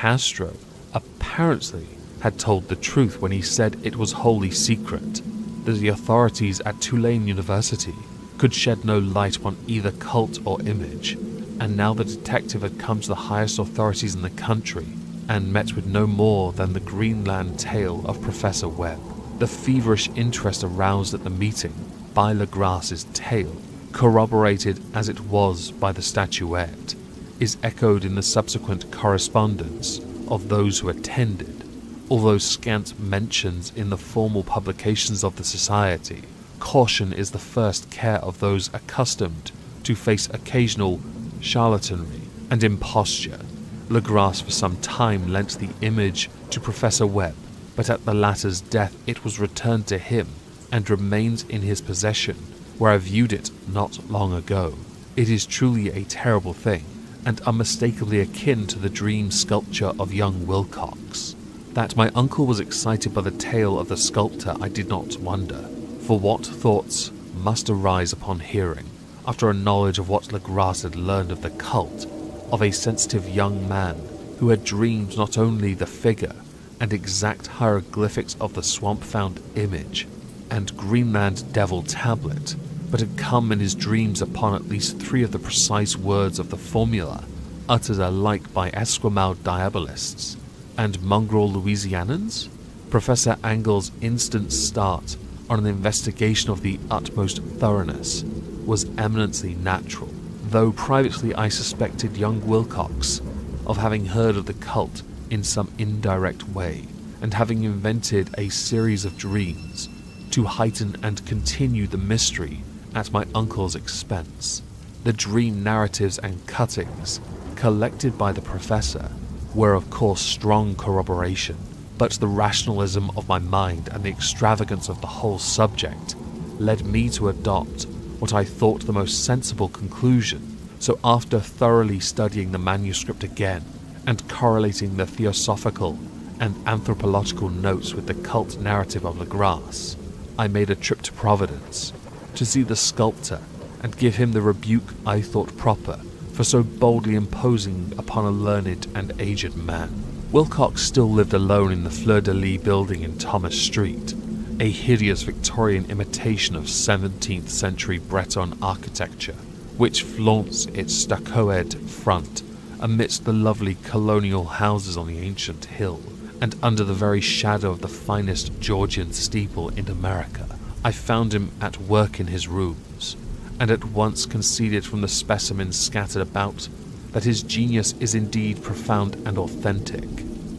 Castro apparently had told the truth when he said it was wholly secret, that the authorities at Tulane University could shed no light upon either cult or image, and now the detective had come to the highest authorities in the country and met with no more than the Greenland tale of Professor Webb. The feverish interest aroused at the meeting by Legrasse's tale, corroborated as it was by the statuette, is echoed in the subsequent correspondence of those who attended, although scant mentions in the formal publications of the Society. Caution is the first care of those accustomed to face occasional charlatanry and imposture. Legrasse for some time lent the image to Professor Webb, but at the latter's death it was returned to him and remains in his possession, where I viewed it not long ago. It is truly a terrible thing, and unmistakably akin to the dream sculpture of young Wilcox. That my uncle was excited by the tale of the sculptor I did not wonder, for what thoughts must arise upon hearing, after a knowledge of what Legrasse had learned of the cult, of a sensitive young man who had dreamed not only the figure and exact hieroglyphics of the swamp found image and Greenland devil tablet, but had come in his dreams upon at least three of the precise words of the formula uttered alike by Esquimaux diabolists and mongrel Louisianans? Professor Angell's instant start on an investigation of the utmost thoroughness was eminently natural, though privately I suspected young Wilcox of having heard of the cult in some indirect way, and having invented a series of dreams to heighten and continue the mystery at my uncle's expense. The dream narratives and cuttings collected by the professor were, of course, strong corroboration, but the rationalism of my mind and the extravagance of the whole subject led me to adopt what I thought the most sensible conclusion. So, after thoroughly studying the manuscript again and correlating the theosophical and anthropological notes with the cult narrative of Legrasse, I made a trip to Providence to see the sculptor and give him the rebuke I thought proper for so boldly imposing upon a learned and aged man. Wilcox still lived alone in the Fleur de Lis building in Thomas Street, a hideous Victorian imitation of 17th century Breton architecture, which flaunts its stuccoed front amidst the lovely colonial houses on the ancient hill, and under the very shadow of the finest Georgian steeple in America. I found him at work in his rooms, and at once conceded from the specimens scattered about that his genius is indeed profound and authentic.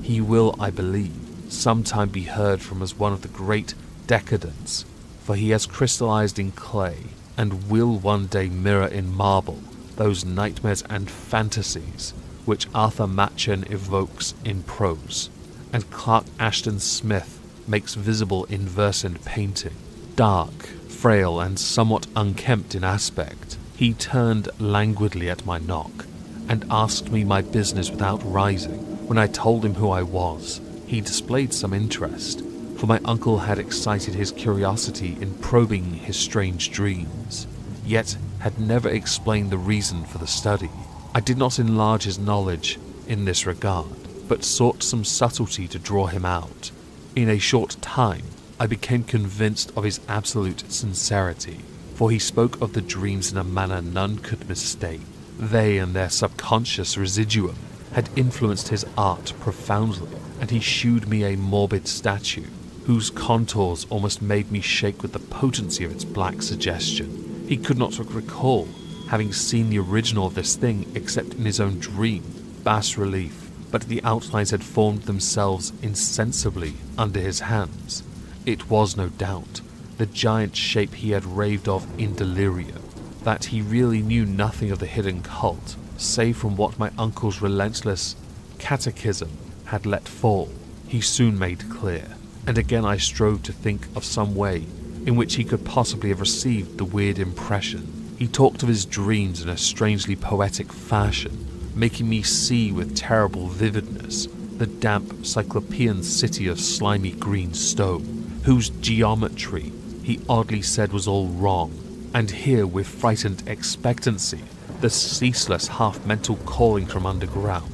He will, I believe, sometime be heard from as one of the great decadents, for he has crystallized in clay and will one day mirror in marble those nightmares and fantasies which Arthur Machen evokes in prose, and Clark Ashton Smith makes visible in verse and painting. Dark, frail, and somewhat unkempt in aspect, he turned languidly at my knock and asked me my business without rising. When I told him who I was, he displayed some interest, for my uncle had excited his curiosity in probing his strange dreams, yet had never explained the reason for the study. I did not enlarge his knowledge in this regard, but sought some subtlety to draw him out. In a short time, I became convinced of his absolute sincerity, for he spoke of the dreams in a manner none could mistake. They and their subconscious residuum had influenced his art profoundly, and he shewed me a morbid statue, whose contours almost made me shake with the potency of its black suggestion. He could not recall having seen the original of this thing except in his own dream, bas relief, but the outlines had formed themselves insensibly under his hands. It was no doubt the giant shape he had raved of in delirium. That he really knew nothing of the hidden cult save from what my uncle's relentless catechism had let fall, he soon made clear, and again I strove to think of some way in which he could possibly have received the weird impression. He talked of his dreams in a strangely poetic fashion, making me see with terrible vividness the damp cyclopean city of slimy green stone, whose geometry he oddly said was all wrong, and hear with frightened expectancy the ceaseless half mental calling from underground.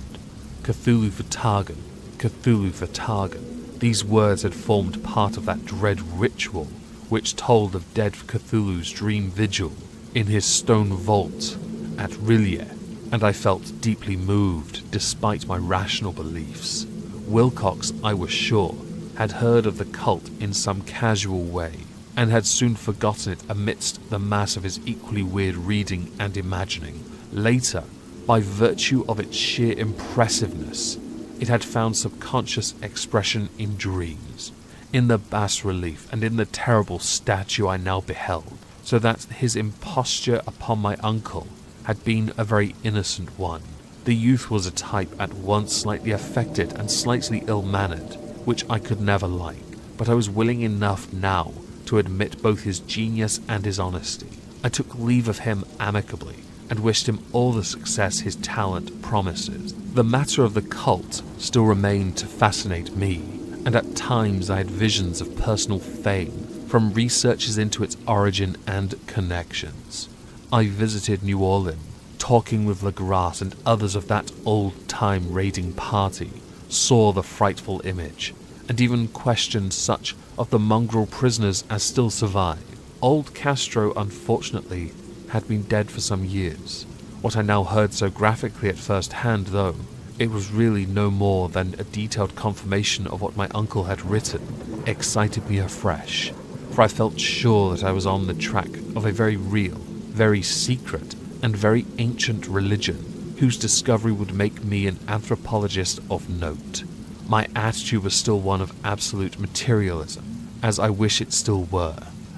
Cthulhu Fhtagn, Cthulhu Fhtagn. These words had formed part of that dread ritual which told of dead Cthulhu's dream vigil in his stone vault at R'lyeh, and I felt deeply moved despite my rational beliefs. Wilcox, I was sure, had heard of the cult in some casual way, and had soon forgotten it amidst the mass of his equally weird reading and imagining. Later, by virtue of its sheer impressiveness, it had found subconscious expression in dreams, in the bas relief, and in the terrible statue I now beheld, so that his imposture upon my uncle had been a very innocent one. The youth was a type at once slightly affected and slightly ill mannered, which I could never like, but I was willing enough now to admit both his genius and his honesty. I took leave of him amicably and wished him all the success his talent promises. The matter of the cult still remained to fascinate me, and at times I had visions of personal fame from researches into its origin and connections. I visited New Orleans, talking with Legrasse and others of that old time raiding party, saw the frightful image, and even questioned such of the mongrel prisoners as still survived. Old Castro, unfortunately, had been dead for some years. What I now heard so graphically at first hand, though, it was really no more than a detailed confirmation of what my uncle had written, excited me afresh, for I felt sure that I was on the track of a very real, very secret, and very ancient religion whose discovery would make me an anthropologist of note. My attitude was still one of absolute materialism, as I wish it still were,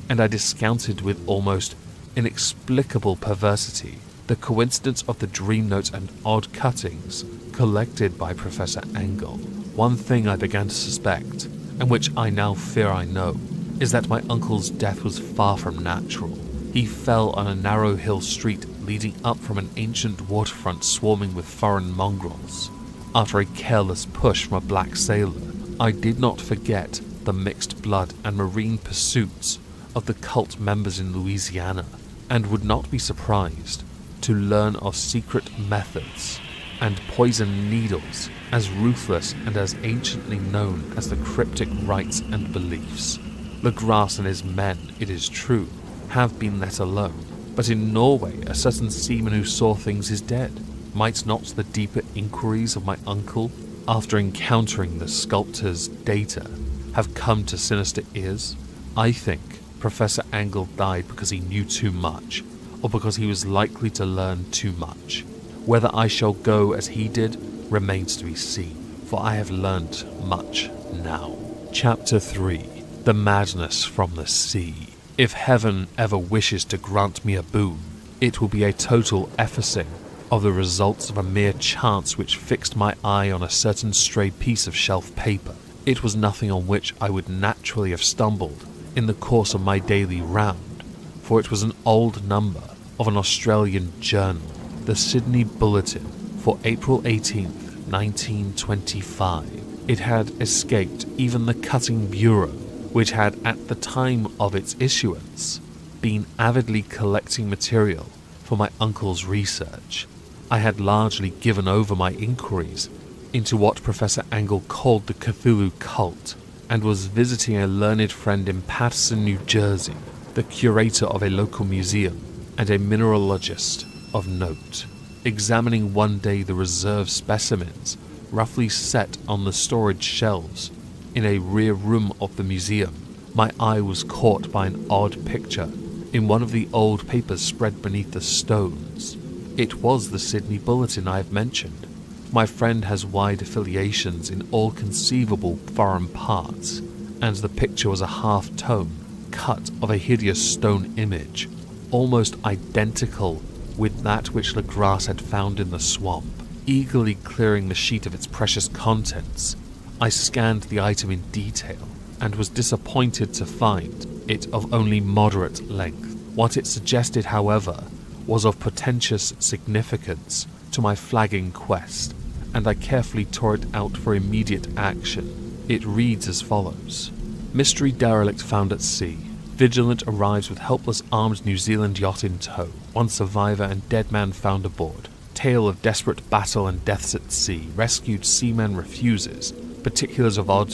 and I discounted with almost inexplicable perversity the coincidence of the dream notes and odd cuttings collected by Professor Angell. One thing I began to suspect, and which I now fear I know, is that my uncle's death was far from natural. He fell on a narrow hill street leading up from an ancient waterfront swarming with foreign mongrels. After a careless push from a black sailor, I did not forget the mixed blood and marine pursuits of the cult members in Louisiana and would not be surprised to learn of secret methods and poison needles as ruthless and as anciently known as the cryptic rites and beliefs. Legrasse and his men, it is true, have been let alone, but in Norway a certain seaman who saw things is dead. Might not the deeper inquiries of my uncle, after encountering the sculptor's data, have come to sinister ears? I think Professor Angell died because he knew too much, or because he was likely to learn too much. Whether I shall go as he did remains to be seen, for I have learnt much now. Chapter 3 The Madness from the Sea. If heaven ever wishes to grant me a boon, it will be a total effacing of the results of a mere chance which fixed my eye on a certain stray piece of shelf paper. It was nothing on which I would naturally have stumbled in the course of my daily round, for it was an old number of an Australian journal, the Sydney Bulletin, for April 18th, 1925. It had escaped even the cutting bureau, which had at the time of its issuance been avidly collecting material for my uncle's research. I had largely given over my inquiries into what Professor Angell called the Cthulhu cult and was visiting a learned friend in Paterson, New Jersey, the curator of a local museum and a mineralogist of note. Examining one day the reserve specimens roughly set on the storage shelves in a rear room of the museum, my eye was caught by an odd picture in one of the old papers spread beneath the stones. It was the Sydney Bulletin I have mentioned, my friend has wide affiliations in all conceivable foreign parts, and the picture was a half tone cut of a hideous stone image, almost identical with that which Legrasse had found in the swamp. Eagerly clearing the sheet of its precious contents, I scanned the item in detail and was disappointed to find it of only moderate length. What it suggested, however, was of portentous significance to my flagging quest, and I carefully tore it out for immediate action. It reads as follows Mystery derelict found at sea. Vigilant arrives with helpless armed New Zealand yacht in tow. One survivor and dead man found aboard. Tale of desperate battle and deaths at sea. Rescued seaman refuses. Particulars of odd,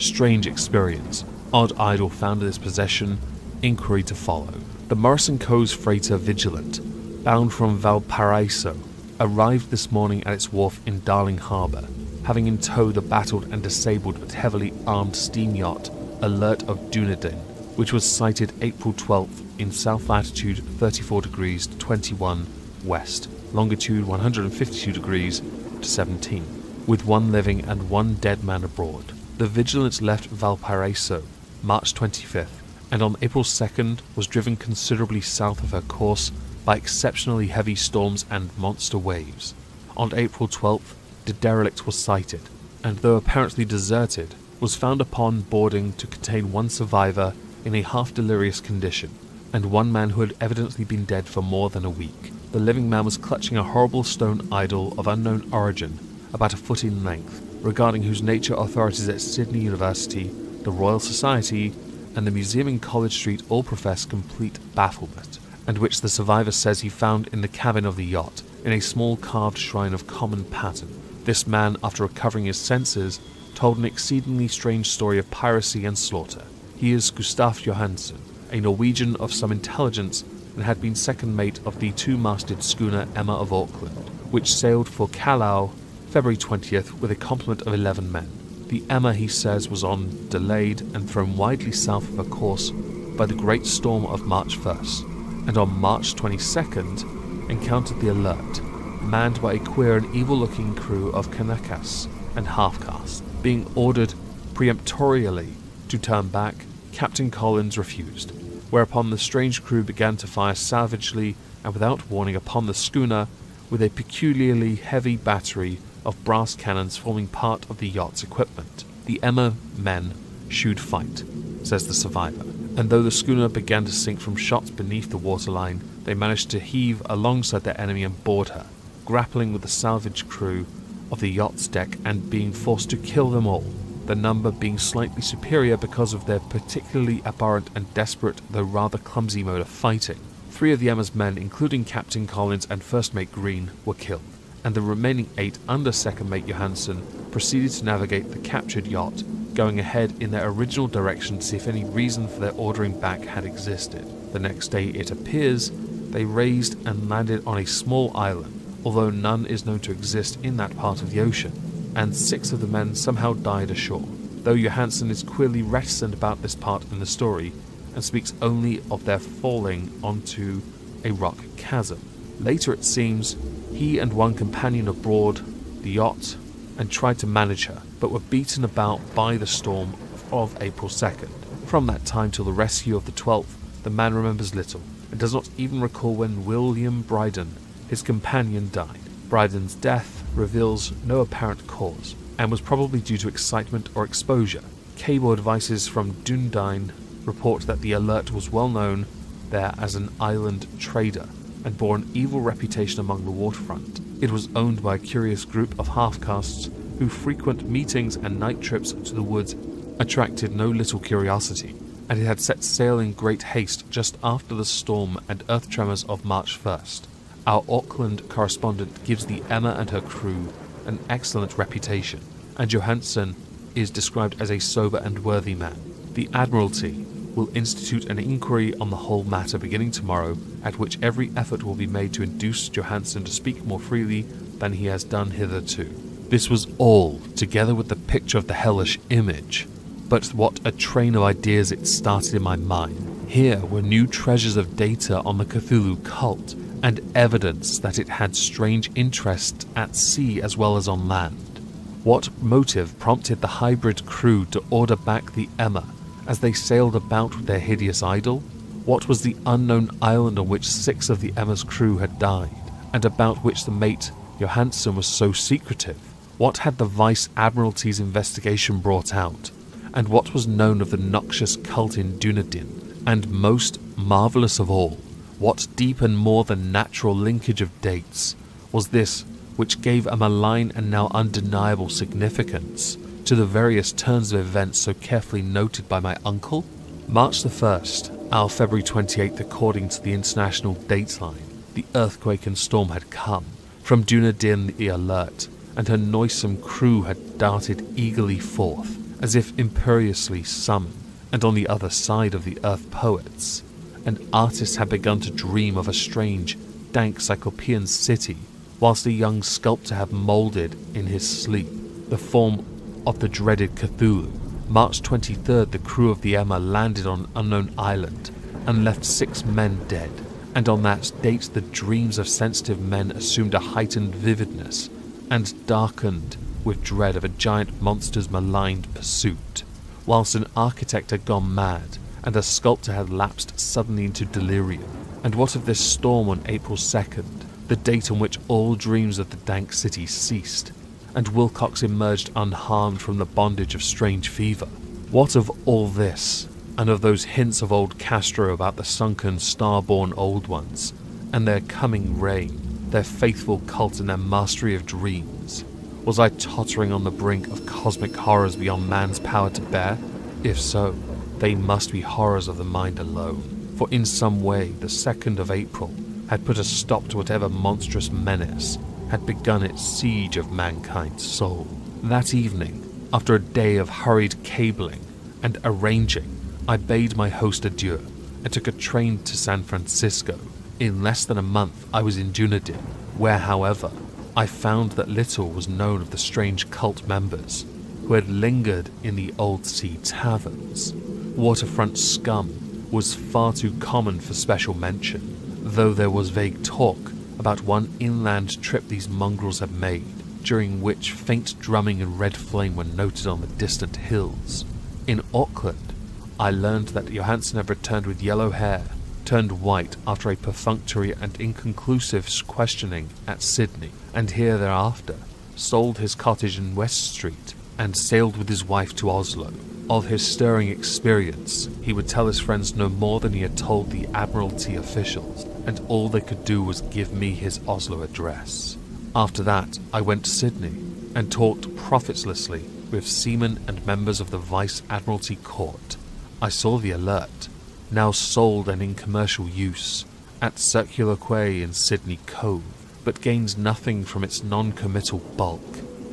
strange experience. Odd idol found in his possession. Inquiry to follow. The Morrison Co's freighter Vigilant, bound from Valparaiso, arrived this morning at its wharf in Darling Harbour, having in tow the battered and disabled but heavily armed steam yacht Alert of Dunedin, which was sighted April 12th in south latitude 34 degrees 21 west, longitude 152 degrees to 17, with one living and one dead man aboard. The Vigilance left Valparaiso March 25th, and on April 2nd was driven considerably south of her course by exceptionally heavy storms and monster waves. On April 12th, the derelict was sighted, and though apparently deserted, was found upon boarding to contain one survivor in a half delirious condition, and one man who had evidently been dead for more than a week. The living man was clutching a horrible stone idol of unknown origin, about a foot in length, regarding whose nature authorities at Sydney University, the Royal Society, and the museum in College Street all profess complete bafflement, and which the survivor says he found in the cabin of the yacht, in a small carved shrine of common pattern. This man, after recovering his senses, told an exceedingly strange story of piracy and slaughter. He is Gustaf Johansen, a Norwegian of some intelligence and had been second mate of the two-masted schooner Emma of Auckland, which sailed for Callao February 20th with a complement of 11 men. The Emma, he says, was on delayed and thrown widely south of her course by the great storm of March 1st, and on March 22nd encountered the Alert, manned by a queer and evil-looking crew of Kanakas and half-castes. Being ordered peremptorily to turn back, Captain Collins refused, whereupon the strange crew began to fire savagely and without warning upon the schooner with a peculiarly heavy battery of brass cannons forming part of the yacht's equipment. The Emma men shewed fight, says the survivor, and though the schooner began to sink from shots beneath the waterline, they managed to heave alongside their enemy and board her, grappling with the salvage crew of the yacht's deck and being forced to kill them all, the number being slightly superior because of their particularly abhorrent and desperate though rather clumsy mode of fighting. Three of the Emma's men, including Captain Collins and First Mate Green, were killed, and the remaining eight under Second Mate Johansen proceeded to navigate the captured yacht, going ahead in their original direction to see if any reason for their ordering back had existed. The next day, it appears, they raised and landed on a small island although none is known to exist in that part of the ocean, and six of the men somehow died ashore, though Johansen is queerly reticent about this part in the story and speaks only of their falling onto a rock chasm. Later, it seems, he and one companion aboard the yacht and tried to manage her, but were beaten about by the storm of April 2nd. From that time till the rescue of the 12th, the man remembers little, and does not even recall when William Bryden his companion died. Bryden's death reveals no apparent cause and was probably due to excitement or exposure. Cable advices from Dunedin report that the alert was well known there as an island trader and bore an evil reputation among the waterfront. It was owned by a curious group of half-castes who frequent meetings and night trips to the woods attracted no little curiosity, and it had set sail in great haste just after the storm and earth tremors of March 1st. Our Auckland correspondent gives the Emma and her crew an excellent reputation, and Johansen is described as a sober and worthy man. The Admiralty will institute an inquiry on the whole matter beginning tomorrow, at which every effort will be made to induce Johansen to speak more freely than he has done hitherto. This was all, together with the picture of the hellish image. But what a train of ideas it started in my mind. Here were new treasures of data on the Cthulhu cult, and evidence that it had strange interest at sea as well as on land. What motive prompted the hybrid crew to order back the Emma as they sailed about with their hideous idol? What was the unknown island on which six of the Emma's crew had died, and about which the mate, Johansen, was so secretive? What had the Vice Admiralty's investigation brought out? And what was known of the noxious cult in Dunedin? And most marvellous of all, what deep and more than natural linkage of dates was this which gave a malign and now undeniable significance to the various turns of events so carefully noted by my uncle? March the 1st, our February 28th according to the international dateline, the earthquake and storm had come. From Dunedin the alert, and her noisome crew had darted eagerly forth, as if imperiously summoned, and on the other side of the earth poets, and artists had begun to dream of a strange, dank Cyclopean city, whilst a young sculptor had moulded in his sleep the form of the dreaded Cthulhu. March 23rd, the crew of the Emma landed on an unknown island and left six men dead, and on that date the dreams of sensitive men assumed a heightened vividness and darkened with dread of a giant monster's maligned pursuit, whilst an architect had gone mad and a sculptor had lapsed suddenly into delirium. And what of this storm on April 2nd, the date on which all dreams of the dank city ceased, and Wilcox emerged unharmed from the bondage of strange fever? What of all this, and of those hints of old Castro about the sunken, star-born old ones, and their coming reign, their faithful cult and their mastery of dreams? Was I tottering on the brink of cosmic horrors beyond man's power to bear? If so, they must be horrors of the mind alone, for in some way the 2nd of April had put a stop to whatever monstrous menace had begun its siege of mankind's soul. That evening, after a day of hurried cabling and arranging, I bade my host adieu and took a train to San Francisco. In less than a month, I was in Dunedin, where, however, I found that little was known of the strange cult members who had lingered in the old sea taverns. Waterfront scum was far too common for special mention, though there was vague talk about one inland trip these mongrels had made, during which faint drumming and red flame were noted on the distant hills. In Auckland, I learned that Johansen had returned with yellow hair, turned white after a perfunctory and inconclusive questioning at Sydney, and here thereafter sold his cottage in West Street and sailed with his wife to Oslo. Of his stirring experience, he would tell his friends no more than he had told the Admiralty officials, and all they could do was give me his Oslo address. After that, I went to Sydney and talked profitlessly with seamen and members of the Vice Admiralty Court. I saw the alert, now sold and in commercial use, at Circular Quay in Sydney Cove, but gains nothing from its non committal bulk.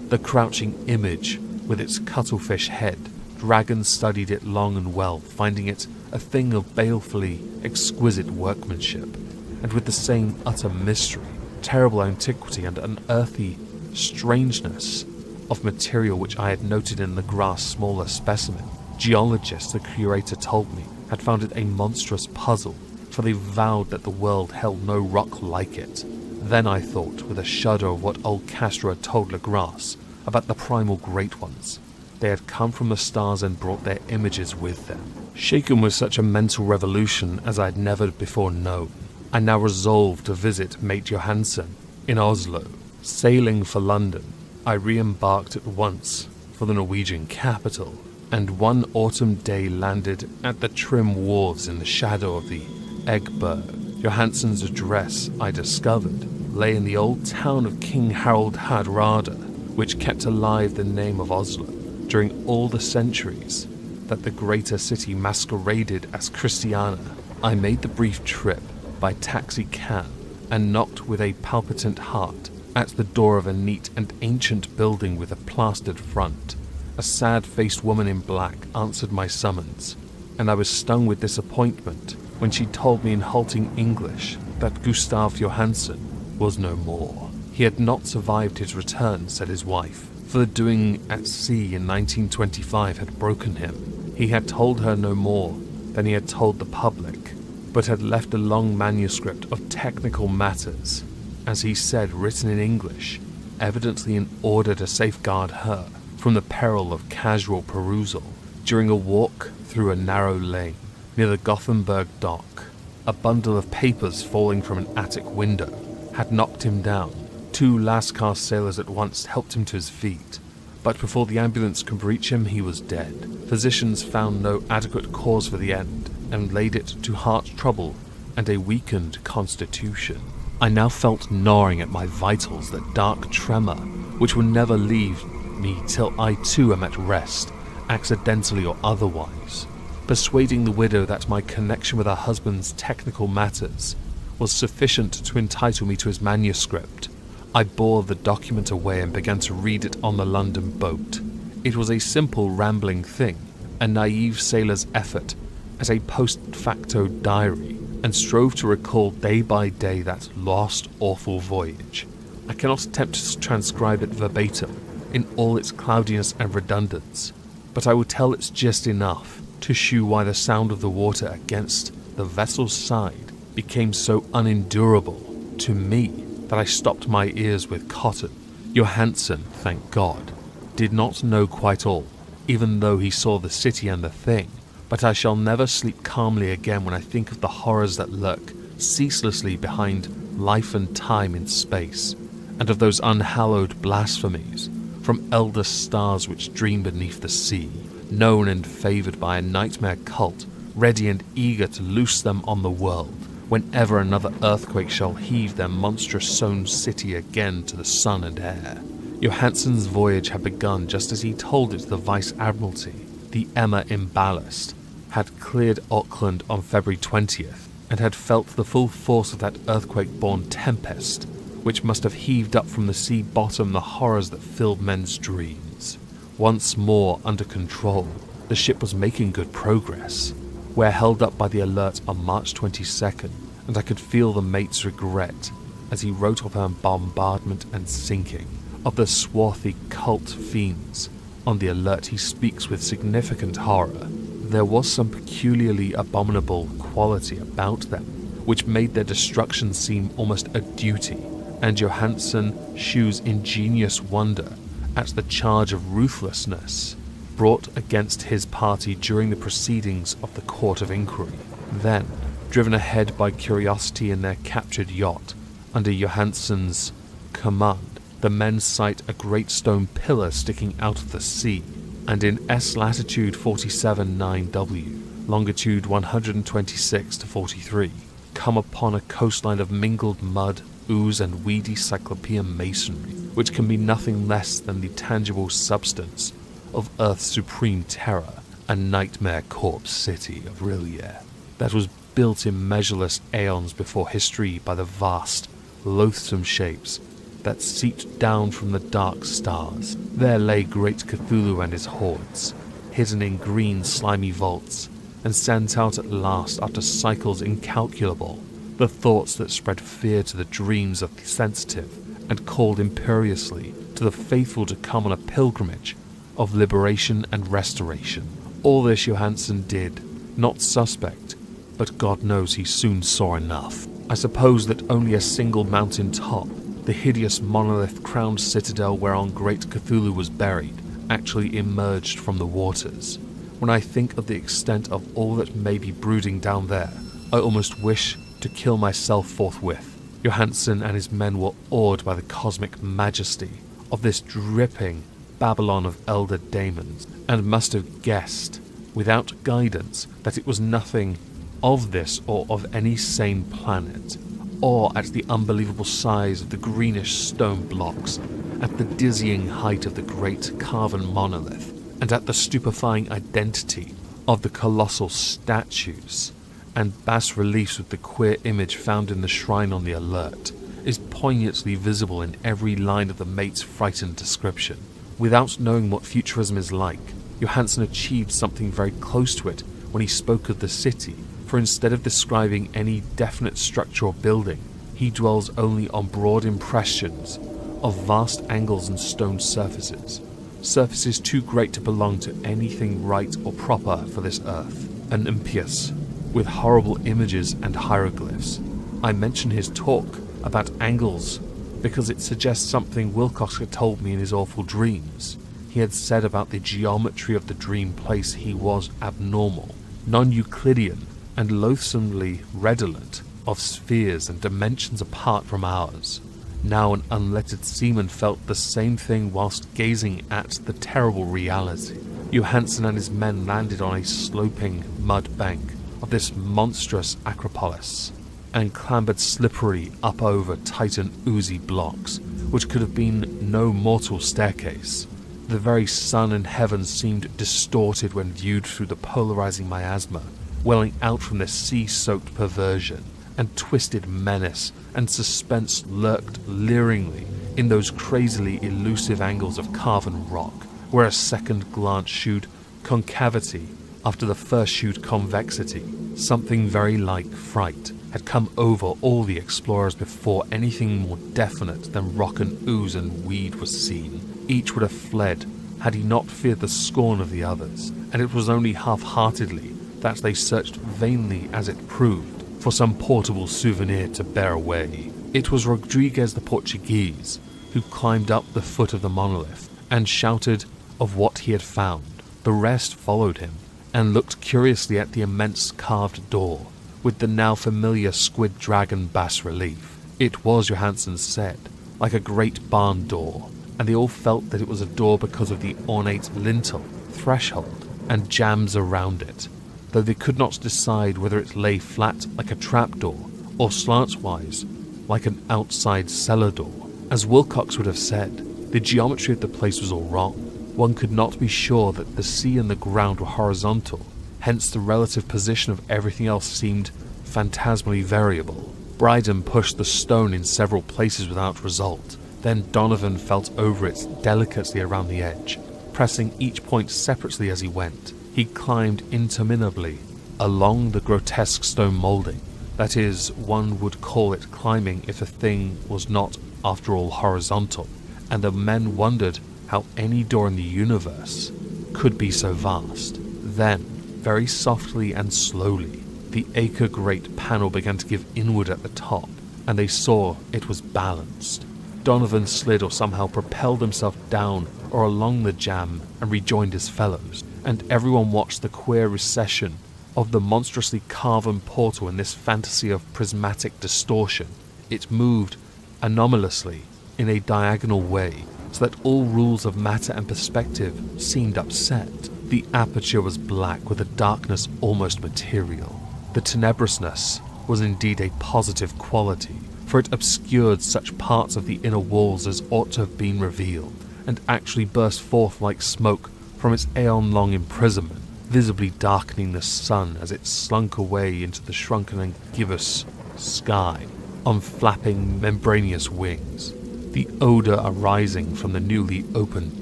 The crouching image, with its cuttlefish head, Dragons studied it long and well, finding it a thing of balefully exquisite workmanship, and with the same utter mystery, terrible antiquity, and unearthly strangeness of material which I had noted in Legrasse's smaller specimen. Geologists, the curator told me, had found it a monstrous puzzle, for they vowed that the world held no rock like it. Then I thought, with a shudder, of what old Castro had told Legrasse about the primal great ones. They had come from the stars and brought their images with them. Shaken with such a mental revolution as I had never before known, I now resolved to visit Mate Johansen in Oslo. Sailing for London, I re-embarked at once for the Norwegian capital, and one autumn day landed at the trim wharves in the shadow of the Egeberg. Johansen's address, I discovered, lay in the old town of King Harold Hardrada, which kept alive the name of Oslo during all the centuries that the greater city masqueraded as Christiania. I made the brief trip by taxi cab and knocked with a palpitant heart at the door of a neat and ancient building with a plastered front. A sad faced woman in black answered my summons, and I was stung with disappointment when she told me in halting English that Gustav Johansen was no more. He had not survived his return, said his wife, for the doing at sea in 1925 had broken him. He had told her no more than he had told the public, but had left a long manuscript of technical matters, as he said, written in English, evidently in order to safeguard her from the peril of casual perusal during a walk through a narrow lane. near the Gothenburg dock. A bundle of papers falling from an attic window had knocked him down. Two Lascar sailors at once helped him to his feet, but before the ambulance could reach him, he was dead. Physicians found no adequate cause for the end and laid it to heart trouble and a weakened constitution. I now felt gnawing at my vitals that dark tremor which will never leave me till I too am at rest, accidentally or otherwise. Persuading the widow that my connection with her husband's technical matters was sufficient to entitle me to his manuscript, I bore the document away and began to read it on the London boat. It was a simple, rambling thing, a naive sailor's effort at a post facto diary, and strove to recall day by day that lost, awful voyage. I cannot attempt to transcribe it verbatim in all its cloudiness and redundance, but I will tell its just enough to shew why the sound of the water against the vessel's side became so unendurable to me that I stopped my ears with cotton. Johansen, thank God, did not know quite all, even though he saw the city and the thing. But I shall never sleep calmly again when I think of the horrors that lurk ceaselessly behind life and time in space, and of those unhallowed blasphemies from elder stars which dream beneath the sea, known and favored by a nightmare cult, ready and eager to loose them on the world whenever another earthquake shall heave their monstrous sown city again to the sun and air. Johansen's voyage had begun just as he told it to the Vice Admiralty. The Emma in ballast had cleared Auckland on February 20th and had felt the full force of that earthquake born tempest, which must have heaved up from the sea bottom the horrors that filled men's dreams. Once more under control, the ship was making good progress. We're held up by the alert on March 22nd, and I could feel the mate's regret as he wrote of her bombardment and sinking, of the swarthy cult fiends. On the alert, he speaks with significant horror. There was some peculiarly abominable quality about them, which made their destruction seem almost a duty, and Johansen shews ingenious wonder at the charge of ruthlessness brought against his party during the proceedings of the Court of Inquiry. Then, driven ahead by curiosity in their captured yacht, under Johansen's command, the men sight a great stone pillar sticking out of the sea, and in S latitude 47.9W, longitude 126 to 43, come upon a coastline of mingled mud, ooze, and weedy cyclopean masonry, which can be nothing less than the tangible substance of Earth's supreme terror, a nightmare corpse city of R'lyeh that was built in measureless aeons before history by the vast, loathsome shapes that seeped down from the dark stars. There lay great Cthulhu and his hordes, hidden in green, slimy vaults, and sent out at last after cycles incalculable, the thoughts that spread fear to the dreams of the sensitive and called imperiously to the faithful to come on a pilgrimage of liberation and restoration. All this Johansen did, not suspect, but God knows he soon saw enough. I suppose that only a single mountain top, the hideous monolith crowned citadel whereon great Cthulhu was buried, actually emerged from the waters. When I think of the extent of all that may be brooding down there, I almost wish to kill myself forthwith. Johansen and his men were awed by the cosmic majesty of this dripping, Babylon of elder daemons, and must have guessed, without guidance, that it was nothing of this or of any sane planet, or at the unbelievable size of the greenish stone blocks, at the dizzying height of the great carven monolith, and at the stupefying identity of the colossal statues and bas reliefs with the queer image found in the shrine on the alert, is poignantly visible in every line of the mate's frightened description. Without knowing what futurism is like, Johansen achieved something very close to it when he spoke of the city, for instead of describing any definite structure or building, he dwells only on broad impressions of vast angles and stone surfaces, surfaces too great to belong to anything right or proper for this earth, and impious, with horrible images and hieroglyphs. I mention his talk about angles because it suggests something Wilcox had told me in his awful dreams. He had said about the geometry of the dream place he was abnormal, non Euclidean, and loathsomely redolent of spheres and dimensions apart from ours. Now an unlettered seaman felt the same thing whilst gazing at the terrible reality. Johansen and his men landed on a sloping mud bank of this monstrous acropolis and clambered slippery up over tight and oozy blocks, which could have been no mortal staircase. The very sun and heaven seemed distorted when viewed through the polarizing miasma, welling out from this sea soaked perversion, and twisted menace and suspense lurked leeringly in those crazily elusive angles of carven rock, where a second glance shewed concavity after the first shewed convexity. Something very like fright had come over all the explorers before anything more definite than rock and ooze and weed was seen. Each would have fled had he not feared the scorn of the others, and it was only half heartedly that they searched vainly as it proved for some portable souvenir to bear away. It was Rodriguez the Portuguese who climbed up the foot of the monolith and shouted of what he had found. The rest followed him and looked curiously at the immense carved door with the now familiar squid dragon bas relief. It was, Johansen said, like a great barn door, and they all felt that it was a door because of the ornate lintel, threshold, and jambs around it, though they could not decide whether it lay flat like a trapdoor or slantwise like an outside cellar door. As Wilcox would have said, the geometry of the place was all wrong. One could not be sure that the sea and the ground were horizontal, hence the relative position of everything else seemed phantasmally variable. Briden pushed the stone in several places without result. Then Donovan felt over it delicately around the edge, pressing each point separately as he went. He climbed interminably along the grotesque stone moulding. That is, one would call it climbing if a thing was not, after all, horizontal, and the men wondered how any door in the universe could be so vast. Then, very softly and slowly, the acre great panel began to give inward at the top, and they saw it was balanced. Donovan slid or somehow propelled himself down or along the jamb and rejoined his fellows, and everyone watched the queer recession of the monstrously carven portal in this fantasy of prismatic distortion. It moved anomalously in a diagonal way so that all rules of matter and perspective seemed upset. The aperture was black with a darkness almost material. The tenebrousness was indeed a positive quality, for it obscured such parts of the inner walls as ought to have been revealed, and actually burst forth like smoke from its aeon long imprisonment, visibly darkening the sun as it slunk away into the shrunken and gibbous sky on flapping membranous wings. The odour arising from the newly opened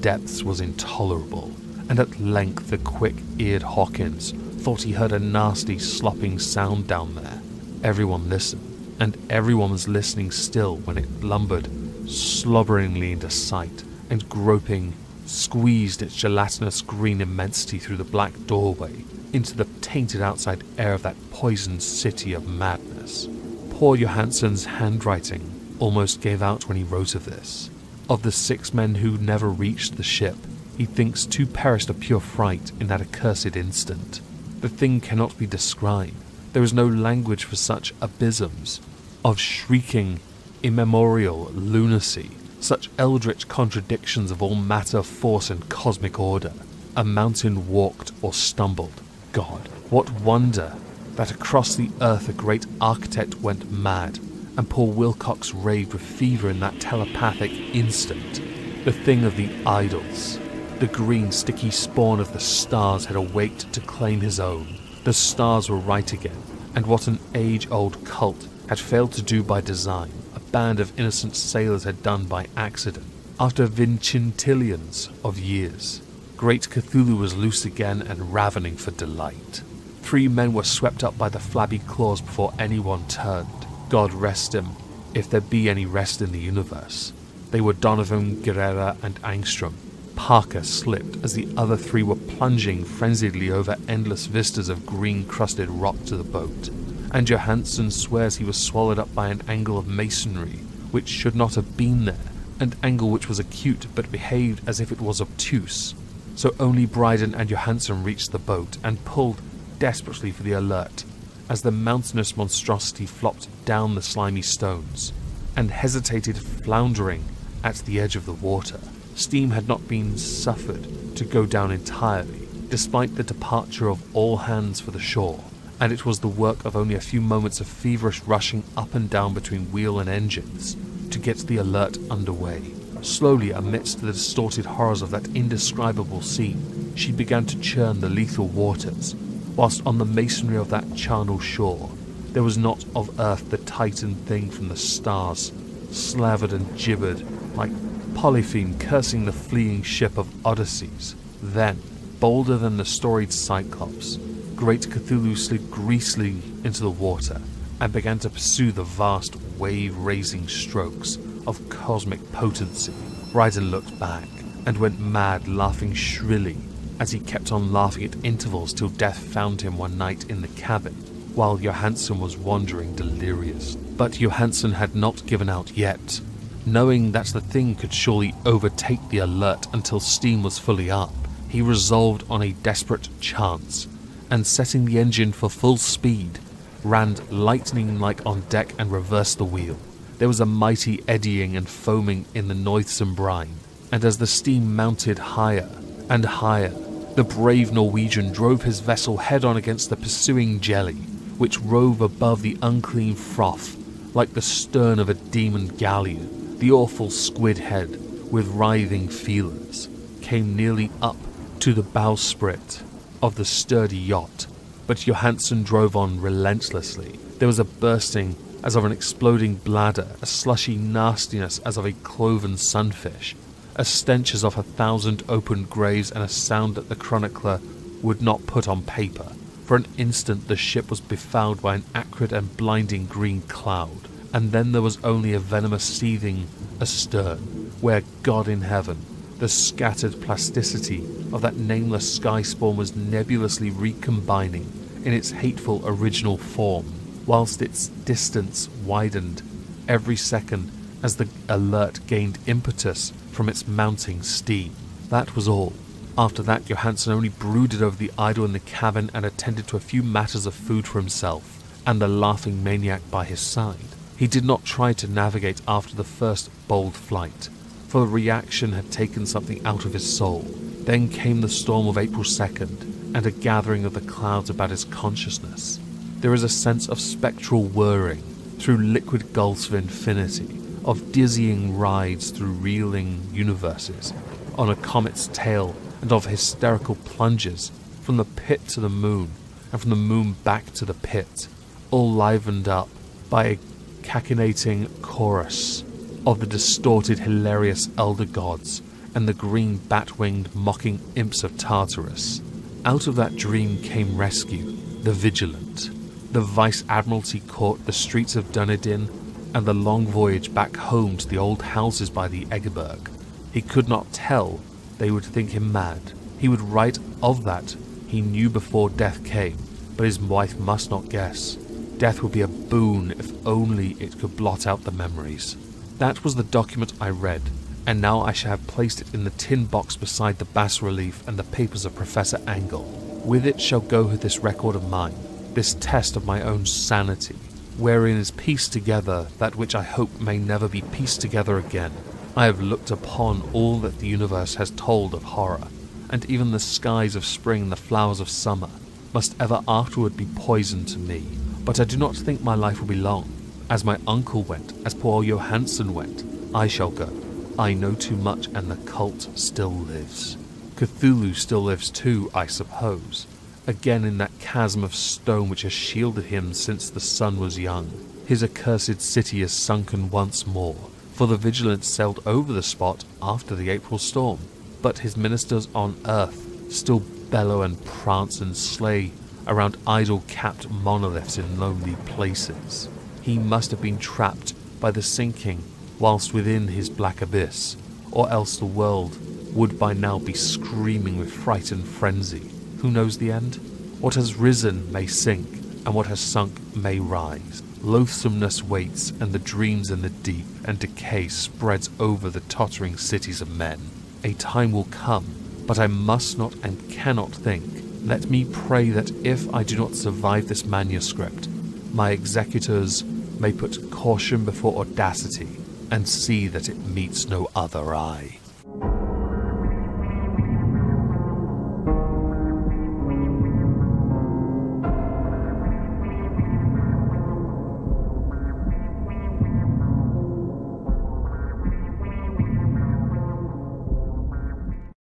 depths was intolerable, and at length the quick eared Hawkins thought he heard a nasty slopping sound down there. Everyone listened, and everyone was listening still when it lumbered slobberingly into sight and groping squeezed its gelatinous green immensity through the black doorway into the tainted outside air of that poisoned city of madness. Poor Johansen's handwriting almost gave out when he wrote of this. Of the six men who never reached the ship, he thinks two perished of pure fright in that accursed instant. The thing cannot be described. There is no language for such abysms of shrieking, immemorial lunacy such eldritch contradictions of all matter, force, and cosmic order. A mountain walked or stumbled. God, what wonder that across the earth a great architect went mad, and poor Wilcox raved with fever in that telepathic instant. The thing of the idols. The green, sticky spawn of the stars had awaked to claim his own. The stars were right again, and what an age old cult had failed to do by design band of innocent sailors had done by accident. After vigintillions of years, great Cthulhu was loose again and ravening for delight. Three men were swept up by the flabby claws before anyone turned. God rest him, if there be any rest in the universe. They were Donovan, Guerrera, and Angstrom. Parker slipped as the other three were plunging frenziedly over endless vistas of green crusted rock to the boat and Johansen swears he was swallowed up by an angle of masonry which should not have been there, an angle which was acute but behaved as if it was obtuse. So only Briden and Johansen reached the boat and pulled desperately for the alert as the mountainous monstrosity flopped down the slimy stones and hesitated floundering at the edge of the water. Steam had not been suffered to go down entirely, despite the departure of all hands for the shore, and it was the work of only a few moments of feverish rushing up and down between wheel and engines to get the alert underway. Slowly, amidst the distorted horrors of that indescribable scene, she began to churn the lethal waters, whilst on the masonry of that charnel shore there was not of earth the titan thing from the stars, slavered and gibbered like Polypheme cursing the fleeing ship of Odysseus. Then, bolder than the storied Cyclops, great Cthulhu slid greasily into the water and began to pursue the vast wave-raising strokes of cosmic potency. Briden looked back and went mad, laughing shrilly as he kept on laughing at intervals till death found him one night in the cabin while Johansen was wandering delirious. But Johansen had not given out yet. Knowing that the thing could surely overtake the alert until steam was fully up, he resolved on a desperate chance, and setting the engine for full speed, ran lightning like on deck and reversed the wheel. There was a mighty eddying and foaming in the noisome brine, and as the steam mounted higher and higher, the brave Norwegian drove his vessel head on against the pursuing jelly, which rove above the unclean froth like the stern of a demon galleon. The awful squid head, with writhing feelers, came nearly up to the bowsprit of the sturdy yacht, but Johansen drove on relentlessly. There was a bursting as of an exploding bladder, a slushy nastiness as of a cloven sunfish, a stench as of a thousand opened graves, and a sound that the chronicler would not put on paper. For an instant the ship was befouled by an acrid and blinding green cloud and then there was only a venomous seething astern, where God in heaven, the scattered plasticity of that nameless sky spawn was nebulously recombining in its hateful original form, whilst its distance widened every second as the alert gained impetus from its mounting steam. That was all. After that, Johansen only brooded over the idol in the cabin and attended to a few matters of food for himself and the laughing maniac by his side. He did not try to navigate after the first bold flight, for the reaction had taken something out of his soul. Then came the storm of April 2nd, and a gathering of the clouds about his consciousness. There is a sense of spectral whirring through liquid gulfs of infinity, of dizzying rides through reeling universes on a comet's tail, and of hysterical plunges from the pit to the moon, and from the moon back to the pit, all livened up by a cachinnating chorus of the distorted, hilarious elder gods and the green bat-winged mocking imps of Tartarus. Out of that dream came rescue, the Vigilant, the Vice Admiralty court the streets of Dunedin, and the long voyage back home to the old houses by the Egeberg. He could not tell they would think him mad. He would write of that he knew before death came, but his wife must not guess. Death would be a boon if only it could blot out the memories. That was the document I read, and now I shall have placed it in the tin box beside the bas relief and the papers of Professor Angell. With it shall go this record of mine, this test of my own sanity, wherein is pieced together that which I hope may never be pieced together again. I have looked upon all that the universe has told of horror, and even the skies of spring and the flowers of summer must ever afterward be poison to me but I do not think my life will be long. As my uncle went, as poor Johansen went, I shall go. I know too much, and the cult still lives. Cthulhu still lives too, I suppose. Again in that chasm of stone which has shielded him since the sun was young. His accursed city is sunken once more, for the Vigilant sailed over the spot after the April storm. But his ministers on earth still bellow and prance and slay around idol capped monoliths in lonely places. He must have been trapped by the sinking whilst within his black abyss, or else the world would by now be screaming with fright and frenzy. Who knows the end? What has risen may sink, and what has sunk may rise. Loathsomeness waits, and the dreams in the deep, and decay spreads over the tottering cities of men. A time will come, but I must not and cannot think Let me pray that if I do not survive this manuscript, my executors may put caution before audacity and see that it meets no other eye.